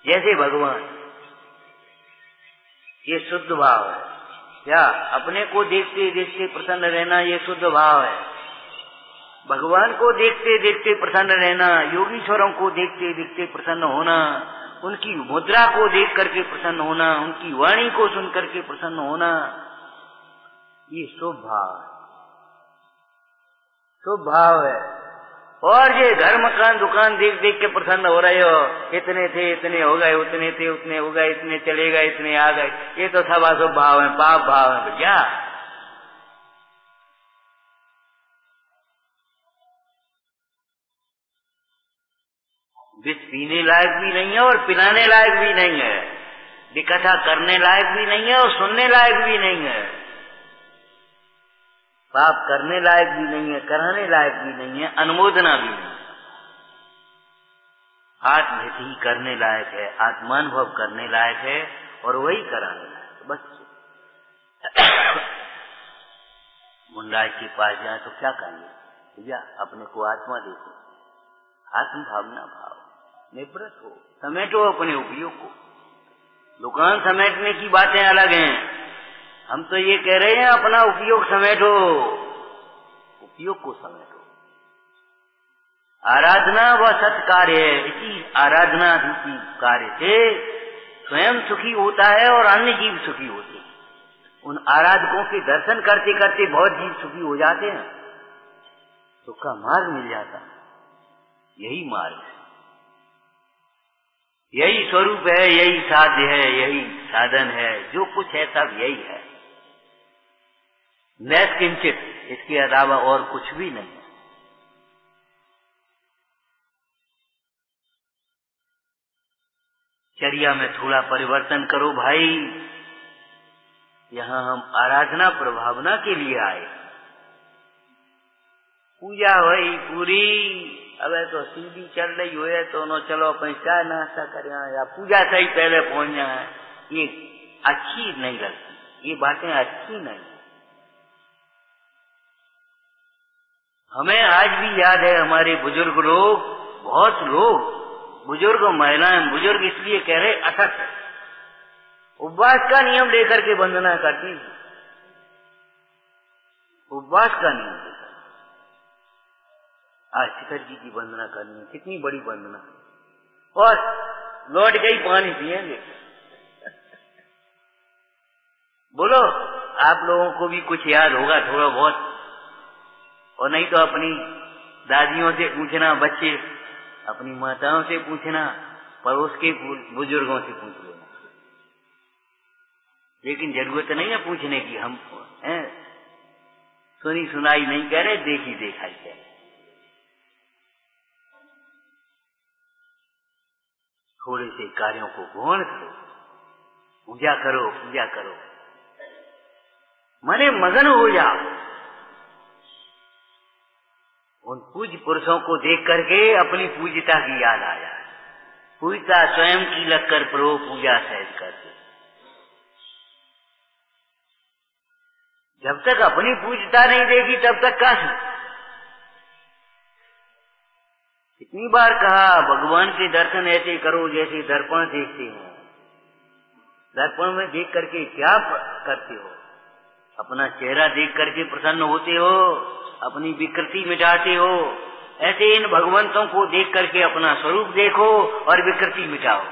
जैसे भगवान। ये शुद्ध भाव है। क्या अपने को देखते देखते प्रसन्न रहना ये शुद्ध भाव है। भगवान को देखते देखते प्रसन्न रहना, योगीश्वरों को देखते देखते प्रसन्न होना, उनकी मुद्रा को देख करके प्रसन्न होना, उनकी वाणी को सुन करके प्रसन्न होना, ये शुभ भाव है। शुभ भाव है। और ये घर मकान दुकान देख देख के प्रसन्न हो रहे हो। इतने थे, इतने हो गए, उतने थे, उतने हो गए, इतने चले गए, इतने आ गए। ये तो सब अशुभ भाव है, पाप भाव है भैया। विष पीने लायक भी नहीं है और पिलाने लायक भी नहीं है। विकथा करने लायक भी नहीं है और सुनने लायक भी नहीं है। पाप करने लायक भी नहीं है, कराने लायक भी नहीं है, अनुमोदना भी नहीं आत्महित ही करने लायक है, आत्मानुभव करने लायक है और वही कराने लायक बस। मुंडा के पास जाए तो क्या कहेंगे भैया, अपने को आत्मा देखो। आत्म भावना भाव। निवृत हो। समेटो अपने उपयोग को। दुकान समेटने की बातें अलग हैं। हम तो ये कह रहे हैं, अपना उपयोग समेटो। उपयोग को समेटो। आराधना व सत्कार्य इसी आराधना रूपी कार्य से स्वयं सुखी होता है और अन्य जीव सुखी होते हैं। उन आराधकों के दर्शन करते करते बहुत जीव सुखी हो जाते हैं। सुख का मार्ग मिल जाता यही मार्ग है। यही स्वरूप है, यही साध्य है, यही साधन है। जो कुछ है, सब यही है। नैस किंचित इसके अलावा और कुछ भी नहीं। चर्या में थोड़ा परिवर्तन करो भाई। यहाँ हम आराधना प्रभावना के लिए आए। पूजा हुई, पूरी। अब तो सीधी चल रही हो तो नो चलो अपने चाय नाश्ता करें या पूजा से ही पहले पहुँच जाए ये अच्छी नहीं लगती, ये बातें अच्छी नहीं। हमें आज भी याद है हमारे बुज़ुर्ग लोग, बहुत लोग, बुज़ुर्ग महिलाएँ, बुज़ुर्ग इसलिए कह रहे अथक उपवास का नियम लेकर के वंदना करती है। उपवास का नियम लेकर। आज शिखर जी की वंदना करनी है, कितनी बड़ी वंदना। और लौट गई पानी पिएँगे बोलो, आप लोगों को भी कुछ याद होगा, थोड़ा बहुत। और नहीं तो अपनी दादियों से पूछना, बच्चे, अपनी माताओं से पूछना, पड़ोस के बुज़ुर्गों से पूछ लेना। लेकिन ज़रूरत नहीं है पूछने की, हम, हैं? सुनी सुनाई नहीं कह रहे, देखी देखाई कह रहे। थोड़े से कार्यों को गौण करो। पूजा करो पूजा करो। मने मगन हो जाओ। उन पूज पुरुषों को देख करके अपनी पूजता की याद आ जाए पूजता स्वयं की लगकर प्रो पूजा सहज कर जब तक अपनी पूजता नहीं देगी, तब तक कहा कितनी बार कहा, भगवान के दर्शन ऐसे करो जैसे दर्पण देखते हो। दर्पण में देख करके क्या करते हो? अपना चेहरा देख करके प्रसन्न होते हो, अपनी विकृति मिटाते हो, ऐसे इन भगवंतों को देख करके अपना स्वरूप देखो और विकृति मिटाओ।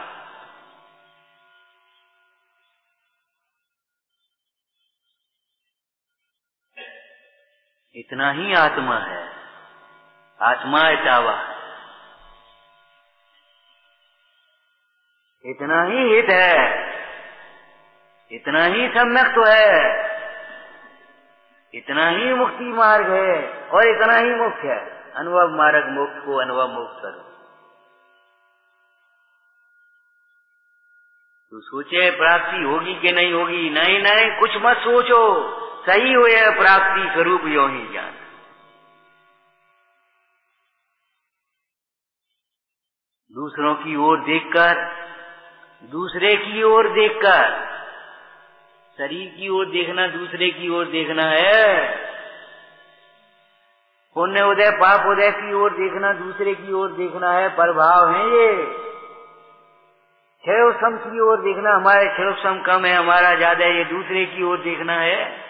इतना ही आत्मा है। आत्मा चावा। इतना ही हित है। इतना ही सम्यक है। इतना ही मुक्ति मार्ग है और इतना ही मुख्य है। अनुभव मार्ग मोक्ष को अनुभव मुक्त करो। तू सोचे प्राप्ति होगी कि नहीं होगी? नहीं नहीं, कुछ मत सोचो। सही हो यह प्राप्ति स्वरूप यो ही ज्ञान। दूसरों की ओर देखकर, दूसरे की ओर देखकर शरीर की ओर देखना, दूसरे की ओर देखना है। पुण्य उदय, पाप उदय की ओर देखना, दूसरे की ओर देखना है। प्रभाव है ये। क्षयोसम की ओर देखना, हमारे क्षयोसम कम है, हमारा ज़्यादा है, ये दूसरे की ओर देखना है।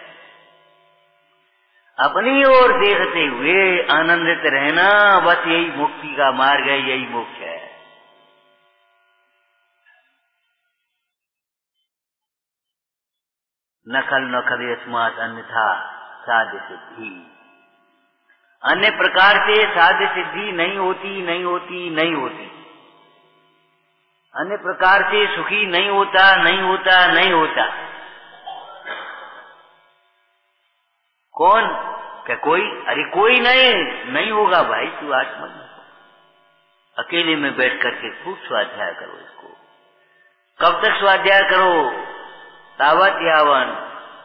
अपनी ओर देखते हुए आनंदित रहना, बस यही मुक्ति का मार्ग है, यही मुख्य है। नखल नखल स्मात अन्यथा साध्य सिद्धि अन्य प्रकार से साध्य सिद्धि नहीं होती नहीं होती नहीं होती। अन्य प्रकार से सुखी नहीं होता नहीं होता नहीं होता। कौन? क्या कोई? अरे कोई नहीं नहीं होगा भाई तू आज मत अकेले में बैठ करके खूब स्वाध्याय करो इसको। कब तक स्वाध्याय करो? तावत यावन,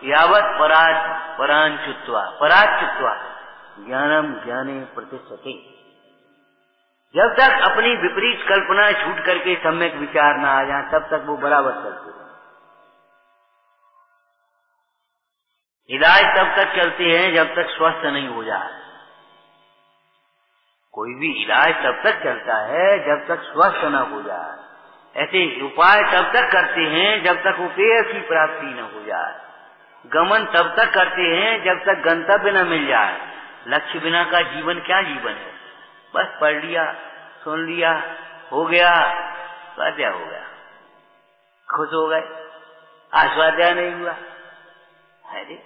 यावत पराज परान चुत्वा पराज चुत्वा ज्ञानम ज्ञाने प्रतिशते जब तक अपनी विपरीत कल्पना छूट करके सम्यक विचार ना आ जाए, तब तक वो बराबर चलते हैं। इलाज तब तक चलते हैं जब तक स्वस्थ नहीं हो जाए। कोई भी इलाज तब तक चलता है जब तक स्वस्थ न हो जाए। ऐसे उपाय तब तक करते हैं जब तक उपेय की प्राप्ति न हो जाए। गमन तब तक करते हैं जब तक गंतव्य न मिल जाए। लक्ष्य बिना का जीवन क्या जीवन है? बस पढ़ लिया, सुन लिया, हो गया, स्वाध्याय हो गया। खुश हो गए, आस्वाध्याय नहीं हुआ। अरे,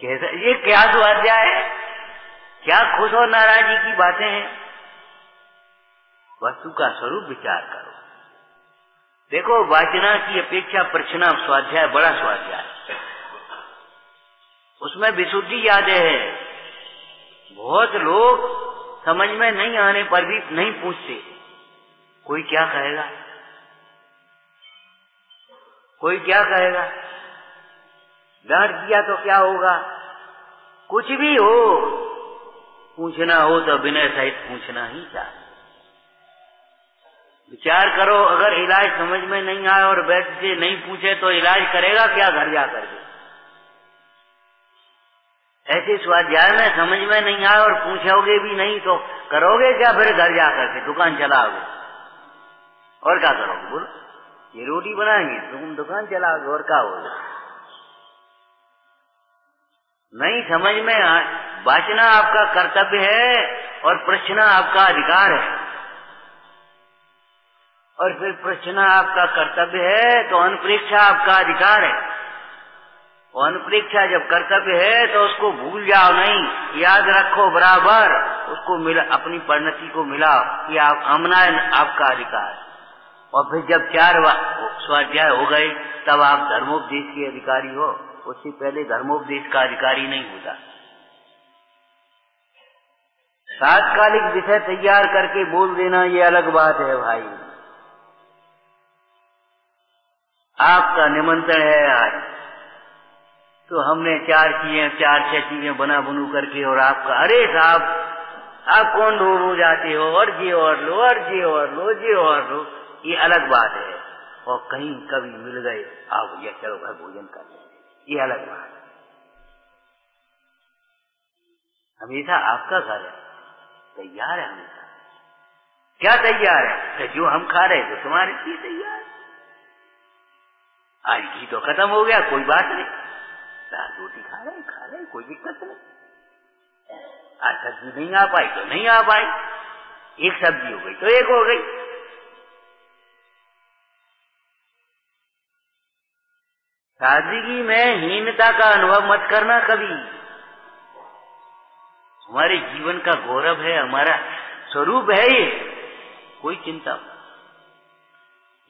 कैसा, ये क्या स्वाध्याय है? क्या खुश और नाराजी की बातें हैं? वस्तु का स्वरूप विचार करो। देखो, वाचना की अपेक्षा प्रचना स्वाध्याय बड़ा स्वाध्याय। उसमें विशुद्धि यादें है। बहुत लोग समझ में नहीं आने पर भी नहीं पूछते। कोई क्या कहेगा? कोई क्या कहेगा? डांट दिया तो क्या होगा? कुछ भी हो, पूछना हो तो विनय सहित पूछना ही चाहिए विचार करो, अगर इलाज समझ में नहीं आए और बैठ से नहीं पूछे तो इलाज करेगा क्या घर जा करके ऐसे स्वाध्याय में समझ में नहीं आए और पूछोगे भी नहीं तो करोगे क्या फिर घर जाकर के? दुकान चलाओगे। और क्या करोगे? बोलो। ये रोटी बनाएँगे, तुम दुकान चलाओगे और क्या होगा? नहीं समझ में आए बाचना आपका कर्तव्य है और प्रश्न आपका अधिकार है। और फिर प्रश्न आपका कर्तव्य है तो अनुप्रेक्षा आपका अधिकार है। अनुप्रेक्षा जब कर्तव्य है तो उसको भूल जाओ नहीं, याद रखो बराबर, उसको मिला, अपनी परिणति को मिलाओ कि आप, आमना आपका अधिकार। और फिर जब चार स्वाध्याय हो गए, तब आप धर्मोपदेश के अधिकारी हो, उससे पहले धर्मोपदेश का अधिकारी नहीं होता। तात्कालिक विषय तैयार करके बोल देना ये अलग बात है भाई। आपका निमंत्रण है आज। तो हमने चार चीज़ें चार छह चीज़ें बना बनू करके और आपका, अरे साहब, आप कौन रो रो जाते हो? और जी और लो, और जी और लो जी और लो। ये अलग बात है। और कहीं कभी मिल गए, आप भैया चलो घर भोजन कर ये अलग बात है। हमेशा आपका घर है। तैयार है हमेशा। क्या तैयार है? तो जो हम खा रहे हैं तो तुम्हारे लिए तैयार आज घी तो खत्म हो गया, कोई बात नहीं। दाल रोटी खा रहे खा रहे कोई दिक्कत नहीं। आज सब्ज़ी नहीं आ पाई तो नहीं आ पाई। एक सब्ज़ी हो गई तो एक हो गई। सादगी में हीनता का अनुभव मत करना कभी। हमारे जीवन का गौरव है, हमारा स्वरूप है ये। कोई चिंता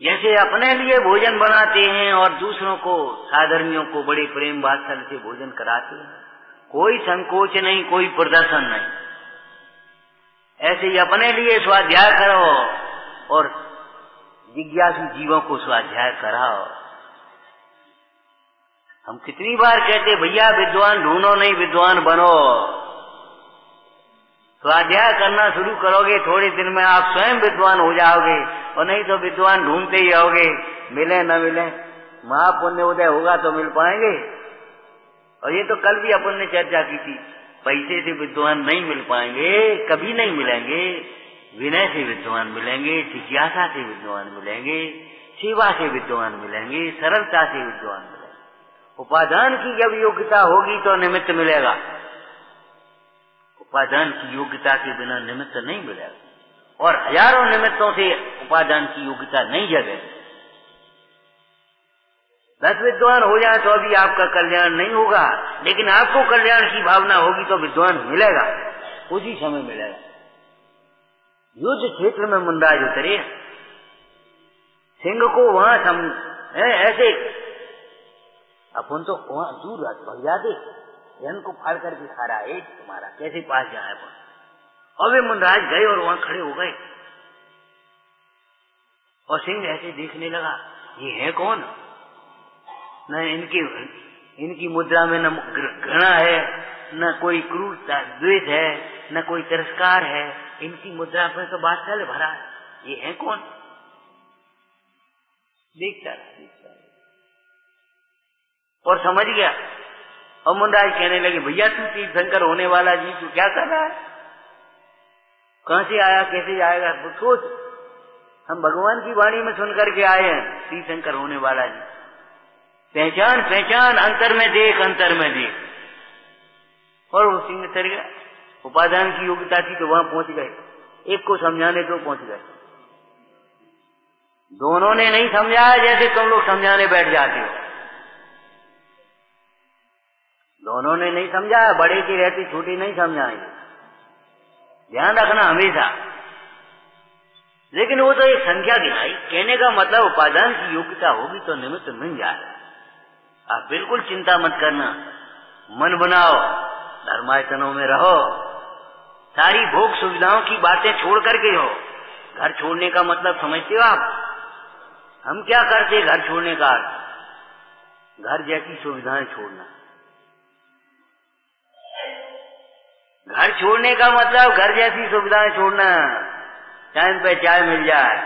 जैसे अपने लिए भोजन बनाते हैं और दूसरों को, साधर्मियों को बड़े प्रेम वात्सल से भोजन कराते हैं। कोई संकोच नहीं, कोई प्रदर्शन नहीं। ऐसे ही अपने लिए स्वाध्याय करो और जिज्ञासु जीवों को स्वाध्याय कराओ। हम कितनी बार कहते भैया, विद्वान ढूंढो नहीं, विद्वान बनो। स्वाध्याय करना शुरू करोगे, थोड़े दिन में आप स्वयं विद्वान हो जाओगे, और नहीं तो विद्वान ढूंढते ही आओगे, मिले न मिले। महापुण्य उदय होगा तो मिल पाएँगे। और ये तो कल भी अपन ने चर्चा की थी, पैसे से विद्वान नहीं मिल पाएँगे, कभी नहीं मिलेंगे। विनय से विद्वान मिलेंगे, जिज्ञासा से विद्वान मिलेंगे, सेवा से विद्वान मिलेंगे, सरलता से विद्वान मिलेंगे। उपादान की जब योग्यता होगी तो निमित्त मिलेगा। उपादान की योग्यता के बिना निमित्त नहीं मिलेगा और हज़ारों निमित्तों से उपादान की योग्यता नहीं जगेगी दस विद्वान हो जाए तो अभी आपका कल्याण नहीं होगा, लेकिन आपको कल्याण की भावना होगी तो विद्वान मिलेगा, उसी समय मिलेगा। युद्ध क्षेत्र में मुंडाज उतरे। सिंह को वहाँ सम ऐसे अपन तो वहाँ दूर भैया दे जन को फाड़ करके खा रहा है तुम्हारा। कैसे पास जाए अपन और वे मुंडराज गए और वहाँ खड़े हो गए। और सिंह ऐसे देखने लगा, ये है कौन? न इनकी इनकी मुद्रा में न घृणा है, न कोई क्रूरता, द्वेष है, न कोई तिरस्कार है। इनकी मुद्रा पर तो बादशाह भरा है। ये है कौन? देखता देखता और समझ गया और मुंडाज कहने लगे, भैया, तू तीर्थंकर होने वाला जी, तू क्या कर रहा है? कहाँ से आया, कैसे आएगा सोच, हम भगवान की वाणी में सुन करके आए हैं, तीर्थंकर होने वाला जी। पहचान पहचान, अंतर में देख, अंतर में देख। और वो सिंह तर गया। उपादान की योग्यता थी तो वहाँ पहुँच गए। एक को समझाने तो पहुँच गए। दोनों ने नहीं समझाया, जैसे तुम लोग समझाने बैठ जाते हो। दोनों ने नहीं समझाया, बड़े की रहती, छोटी नहीं समझाएँगे ध्यान रखना हमेशा। लेकिन वो तो एक संख्या गिनाई कहने का मतलब उपादान की योग्यता होगी तो निमित्त मिल जाए। आप बिल्कुल चिंता मत करना। मन बनाओ, धर्मायतनों में रहो। सारी भोग सुविधाओं की बातें छोड़ करके हो घर छोड़ने का मतलब समझते हो आप? हम क्या करते घर छोड़ने का? घर जैसी सुविधाएँ छोड़ना। घर छोड़ने का मतलब घर जैसी सुविधाएँ छोड़ना। टाइम पे चाय मिल जाए,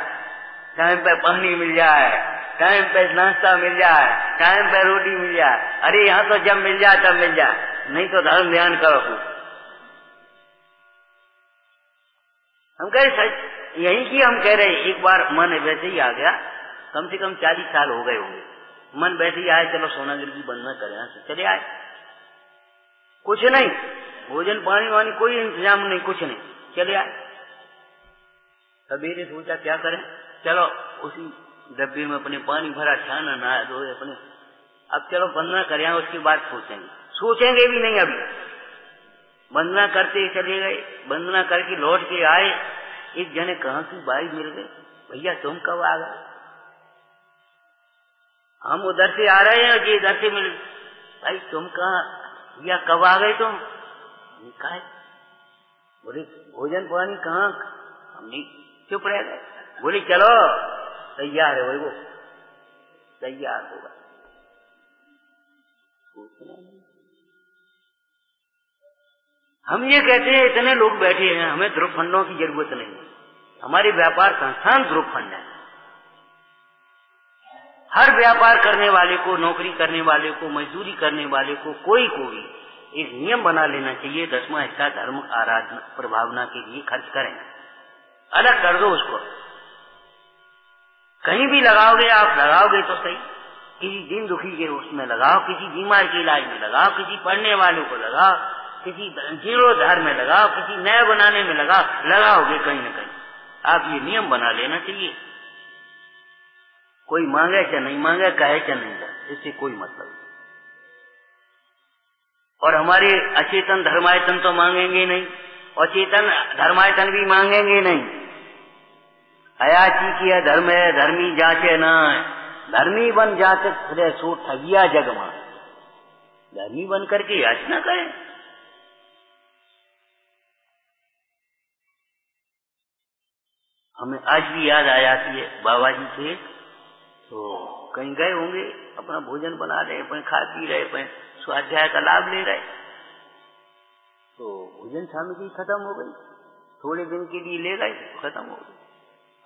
टाइम पे पानी मिल जाए, टाइम पे नाश्ता मिल जाए, टाइम पे रोटी मिल जाए। अरे यहाँ तो जब मिल जाए, तब मिल जाए। नहीं तो धर्म ध्यान करो हम कह रहे, सच, यही की हम कह रहे एक बार मन वैसे ही आ गया, कम से कम चालीस साल हो गए होंगे। मन वैसे ही आए, चलो सोनागिर की बंद न करें चले आए। कुछ नहीं भोजन पानी वानी कोई इंतज़ाम नहीं, कुछ नहीं। चले आए। सवेरे सोचा, क्या करें? चलो, उसी डब्बे में अपने पानी भरा, छाना नहा दो अपने। अब चलो, बंदना करें उसके बाद सोचेंगे। सोचेंगे भी नहीं अभी। वंदना करते ही चले गए। वंदना करके लौट के आए। एक जने कहा की बाई मिल गए भैया, तुम कब आ गए? हम उधर से आ रहे हैं जी इधर से मिल भाई, तुम कहा, भैया, कब आ गए तुम? कहा बोले, भोजन पानी कहाँ? हमने चुप रह गए। बोले, चलो, तैयार है वो, तैयार होगा। हम ये कहते हैं, इतने लोग बैठे हैं, हमें ध्रुव फंडों की ज़रूरत नहीं। हमारे व्यापार संस्थान ध्रुव फंड है। हर व्यापार करने वाले को, नौकरी करने वाले को, मजदूरी करने वाले को, कोई को भी एक नियम बना लेना चाहिए, दसवां हिस्सा धर्म आराधना प्रभावना के लिए खर्च करें। अलग कर दो उसको। कहीं भी लगाओगे, आप लगाओगे तो सही। किसी दिन दुखी के उसमें लगाओ, किसी बीमार के इलाज में लगाओ, किसी पढ़ने वालों को लगाओ, किसी जीर्णोद्धार में लगाओ, किसी नया बनाने में लगाओ, लगाओगे कहीं न कहीं। आप ये नियम बना लेना चाहिए। कोई मांगे क्या नहीं मांगे, कहे क्या नहीं इससे कोई मतलब नहीं। और हमारे अचेतन धर्मायतन तो मांगेंगे नहीं अचेतन धर्मायतन भी मांगेंगे नहीं। अयाची किया धर्म है, धर्मी जाचे ना धर्मी बन जाते फिर सो ठगिया जग माँ धर्मी बन करके याचना करें। हमें आज भी याद आ जाती है बाबा जी थे तो कहीं गए होंगे? अपना भोजन बना रहे अपने खा पी रहे अपने स्वाध्याय का लाभ ले रहे तो भोजन सामग्री खत्म हो गई। थोड़े दिन के लिए ले गए, खत्म हो गई।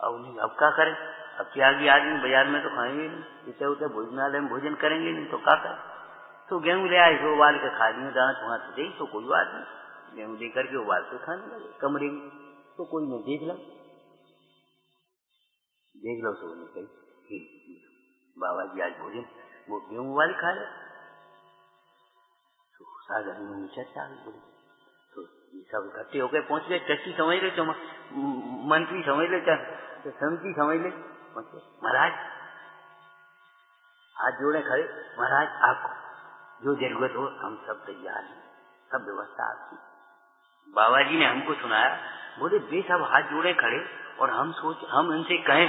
अब उन्हें अब क्या करें? अब क्या आदमी बाज़ार में तो खाएँगे नहीं। इसे उसे भोजनालय में भोजन करेंगे नहीं तो क्या करें? तो गेहूँ ले आए, उबाल के खा लिए, दांत वहाँ से दे तो कोई बात नहीं। गेहूँ दे करके उबाल के खाने लगे, कमरे में। तो कोई नहीं देख लो। देख लो तो उन्हें कही बाबा जी आज भोजन वो गेहूँ वाली खा रहे? तो सागर में चर्चा आ गई तो ये सब इकट्ठे होकर पहुँच गए। ट्रस्टी समझ ले तो मंत्री समझ ले तो समिति समझ ले महाराज, हाथ जोड़े खड़े। महाराज, आपको जो ज़रूरत हो, हम सब तैयार हैं। सब व्यवस्था आपकी बाबा जी ने हमको सुनाया। बोले वे सब हाथ जोड़े खड़े और हम सोच, हम इनसे कहें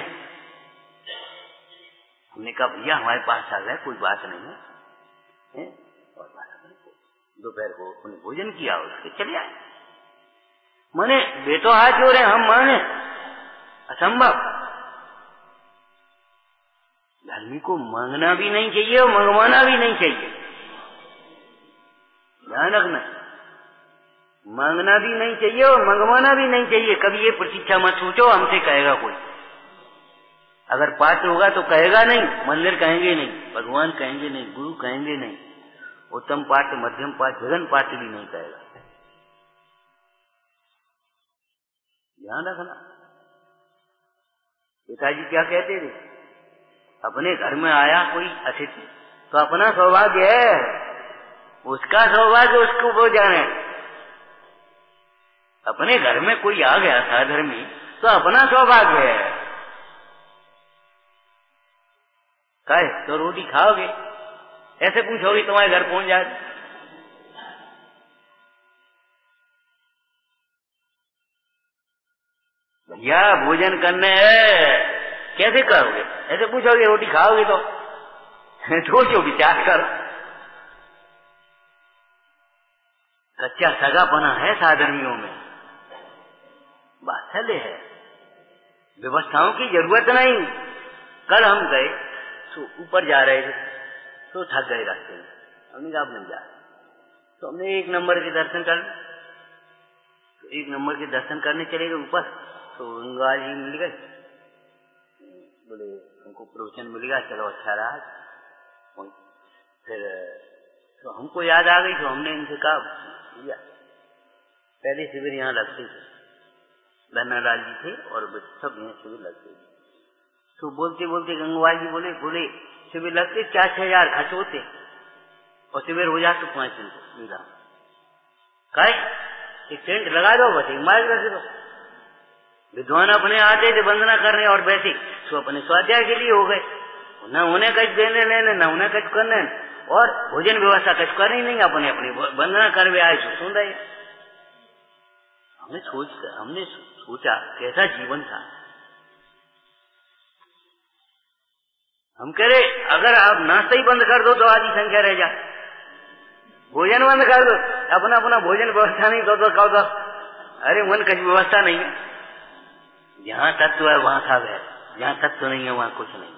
हमने कहा भैया हमारे पास आ गए कोई बात नहीं है, और दोपहर को उन्हें भोजन किया उसके चले आए। मैंने बेटो हाथ जोड़े हम माने असंभव। धर्मी को मांगना भी नहीं चाहिए और मंगवाना भी नहीं चाहिए। ध्यान रखना मांगना भी नहीं चाहिए और मंगवाना भी नहीं चाहिए। कभी ये प्रतीक्षा मत सोचो हमसे कहेगा कोई। अगर पात्र होगा तो कहेगा नहीं, मंदिर कहेंगे नहीं, भगवान कहेंगे नहीं, गुरु कहेंगे नहीं उत्तम पाठ, मध्यम पाठ, जगन पाठ भी नहीं कहेगा। ध्यान रखना। पिताजी क्या कहते थे? अपने घर में आया कोई अतिथि तो अपना सौभाग्य है। उसका सौभाग्य उसको वो जाने। अपने घर में कोई आ गया साधर्मी तो अपना सौभाग्य है। कहे तो रोटी खाओगे? ऐसे पूछोगे, तुम्हारे घर पहुँच जाए। भैया, भोजन करने है। कैसे करोगे? ऐसे पूछोगे, रोटी खाओगे तो? सोचो, विचार कर। कच्चा सगापना है साधर्मियों में। बात है। व्यवस्थाओं की ज़रूरत नहीं। कल हम गए तो ऊपर जा रहे थे तो थक गए रास्ते में। हमने कहा नहीं जा तो हमने एक नंबर के दर्शन कर तो एक नंबर के दर्शन करने चले गए ऊपर तो गंगा जी मिल गए। बोले, हमको प्रवचन मिल गया चलो अच्छा रहा। फिर तो हमको याद आ गई तो हमने इनसे कहा पहले शिविर यहाँ लगते थे। धन्नालाल जी थे और सब यहाँ शिविर लगते थे। तो बोलते बोलते गंगवाल जी बोले बोले शिविर लगते चार छह हज़ार खर्च होते और शिविर हो जाते पाँच मेरा काय एक टेंट लगा दो, बस एक मार्ग रख दो। विद्वान अपने आते थे वंदना करने और बैठे तो अपने स्वाध्याय के लिए हो गए। न उन्हें कच देने लेने, न उन्हें कच करने। और भोजन व्यवस्था कच करनी नहीं, अपने, अपनी वंदना कर आए तो सुन रहे हमने सोच, हमने सोचा, कैसा जीवन था। हम कह रहे, अगर आप नाश्ता ही बंद कर दो तो आधी संख्या रह जा। भोजन बंद कर दो। अपना अपना भोजन व्यवस्था नहीं, दो कहो तो अरे, मन कहीं व्यवस्था नहीं है। जहाँ तत्व है, वहाँ सब है जहाँ तत्व नहीं है, वहाँ कुछ नहीं।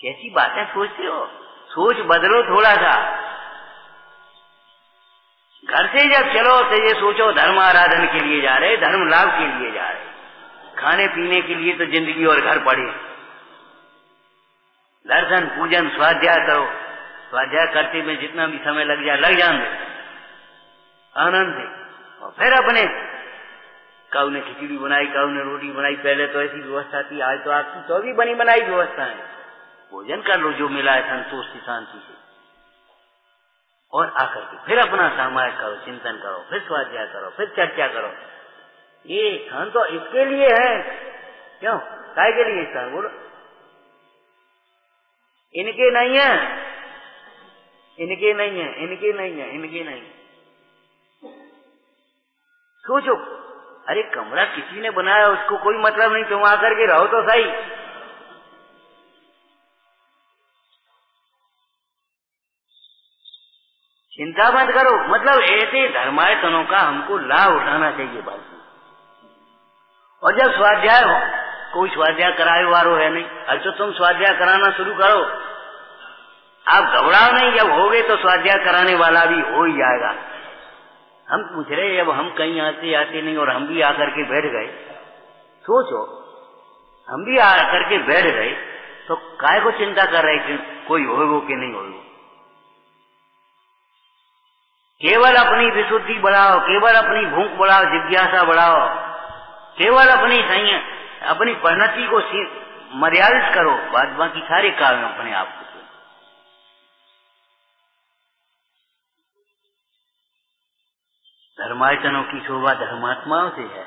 कैसी बातें सोचते हो? सोच बदलो थोड़ा सा। घर से जब चलो तो ये सोचो, धर्म आराधन के लिए जा रहे, धर्म लाभ के लिए जा रहे। खाने पीने के लिए तो ज़िंदगी और घर पड़े। दर्शन, पूजन, स्वाध्याय करो। स्वाध्याय करते में जितना भी समय लग जाए लग जाए आनंद और फिर अपने काऊ ने खिचड़ी बनाई, काऊ ने रोटी बनाई, पहले तो ऐसी व्यवस्था थी, आज तो आपकी तो भी बनी बनाई व्यवस्था है। भोजन कर लो, जो मिला है संतोष की शांति से। और आकर के फिर अपना सामायिक करो, चिंतन करो, फिर स्वाध्याय करो, फिर चर्चा करो। ये स्थान तो इसके लिए है। क्यों? काय के लिए स्थान बोलो। इनके नहीं है। इनके नहीं है, इनके नहीं है, इनके नहीं। सोचो, अरे कमरा किसी ने बनाया, उसको कोई मतलब नहीं, तुम आकर के रहो तो सही। चिंता मत करो मतलब ऐसे धर्मायतनों का हमको लाभ उठाना चाहिए बात और जब स्वाध्याय हो कोई स्वाध्याय कराए वारो है नहीं। तो तुम स्वाध्याय कराना शुरू करो। आप घबराओ नहीं, जब हो गए तो स्वाध्याय कराने वाला भी हो ही जाएगा। हम पूछ रहे जब हम कहीं आते आते नहीं और हम भी आकर के बैठ गए। सोचो, हम भी आकर के बैठ गए तो काय को चिंता कर रहे कि कोई होगो कि नहीं होगो केवल अपनी विशुद्धि बढ़ाओ, केवल अपनी भूख बढ़ाओ, जिज्ञासा बढ़ाओ, केवल अपनी सही अपनी परिणति को मर्यादित करो। बाद बाकी सारे काम अपने आप को धर्माचनों की शोभा धर्मात्माओं से है।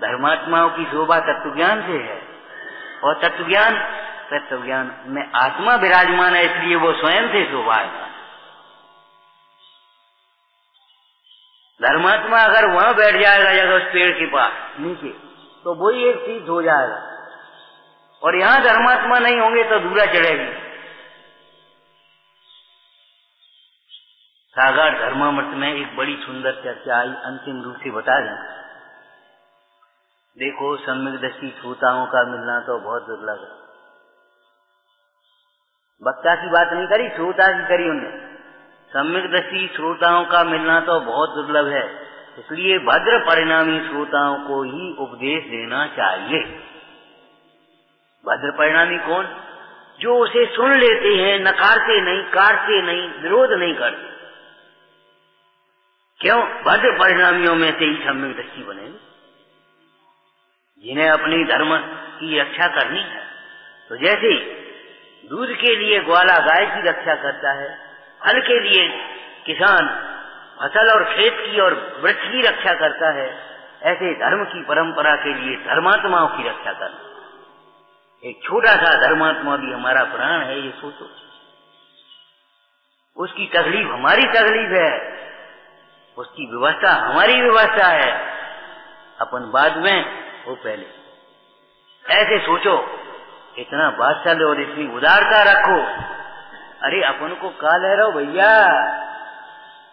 धर्मात्माओं की शोभा तत्व ज्ञान से है। और तत्व ज्ञान तत्व ज्ञान में आत्मा विराजमान है, इसलिए वो स्वयं से शोभा है। धर्मात्मा अगर वहाँ बैठ जाएगा जगह उस पेड़ के पास, नीचे तो वही एक चीज़ हो जाएगा। और यहाँ धर्मात्मा नहीं होंगे तो दूरा चढ़ेगी। सागर धर्मामृत में एक बड़ी सुंदर चर्चा आई, अंतिम रूप से बता दें। देखो, सम्यक दृष्टि श्रोताओं का मिलना तो बहुत दुर्लभ है। वक्ता की बात नहीं करी, श्रोता की करी उन्हें सम्यक दृष्टि श्रोताओं का मिलना तो बहुत दुर्लभ है। इसलिए भद्र परिणामी श्रोताओं को ही उपदेश देना चाहिए। भद्र परिणामी कौन? जो उसे सुन लेते हैं, नकारते नहीं काटते नहीं, विरोध नहीं करते। क्यों? भद्र परिणामियों में से ही सम्यक दृष्टि बनेगी जिन्हें अपने धर्म की रक्षा करनी है। तो जैसे दूध के लिए ग्वाला गाय की रक्षा करता है, फल के लिए किसान फ़सल और खेत की और वृक्ष की रक्षा करता है। ऐसे धर्म की परंपरा के लिए धर्मात्माओं की रक्षा करना। एक छोटा सा धर्मात्मा भी हमारा प्राण है, ये सोचो। उसकी तकलीफ़ हमारी तकलीफ़ है। उसकी व्यवस्था हमारी व्यवस्था है। अपन बाद में वो पहले। ऐसे सोचो, इतना बादशाह और इतनी उदारता रखो। अरे, अपन को का ले रहो भैया?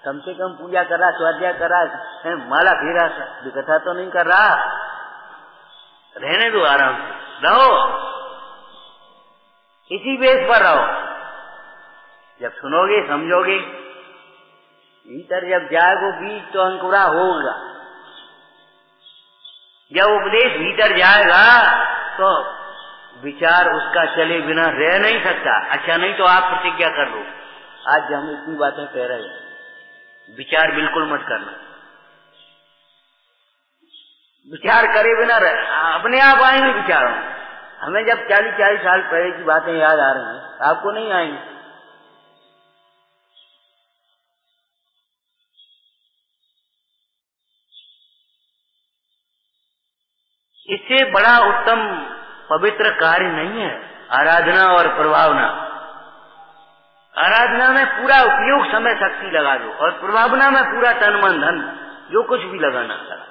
कम से कम पूजा करा, स्वाध्याय करा माला फेरा विकथा तो नहीं कर रहा। रहने दो आराम से। रहो। इसी बेस पर रहो। जब सुनोगे, समझोगे, भीतर जब जाएगो बीज तो अंकुरा होगा। जब उपदेश भीतर जाएगा तो विचार उसका चले बिना रह नहीं सकता। अच्छा नहीं तो आप प्रतिज्ञा कर लो। आज हम इतनी बातें कह रहे हैं। विचार बिल्कुल मत करना। विचार करे बिना अपने आप आएँगे विचारों हमें जब चालीस चालीस साल पहले की बातें याद आ रही हैं, आपको नहीं आएँगी। इससे बड़ा उत्तम पवित्र कार्य नहीं है आराधना और प्रभावना। आराधना में पूरा उपयोग समय शक्ति लगा दो और प्रभावना में पूरा तन मन धन जो कुछ भी लगाना लगा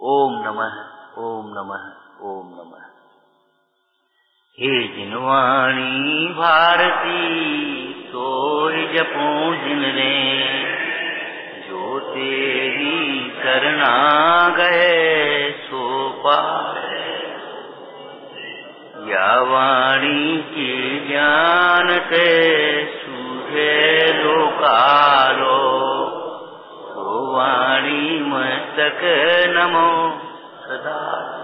ओम नमः ओम नमः ओम नमः। हे जिनवाणी भारती तो जपो जिन रे जो तेरी करना गए सो या वाणी के ज्ञान ते सुधे लोकालो तो वाणी मस्तक नमो सदा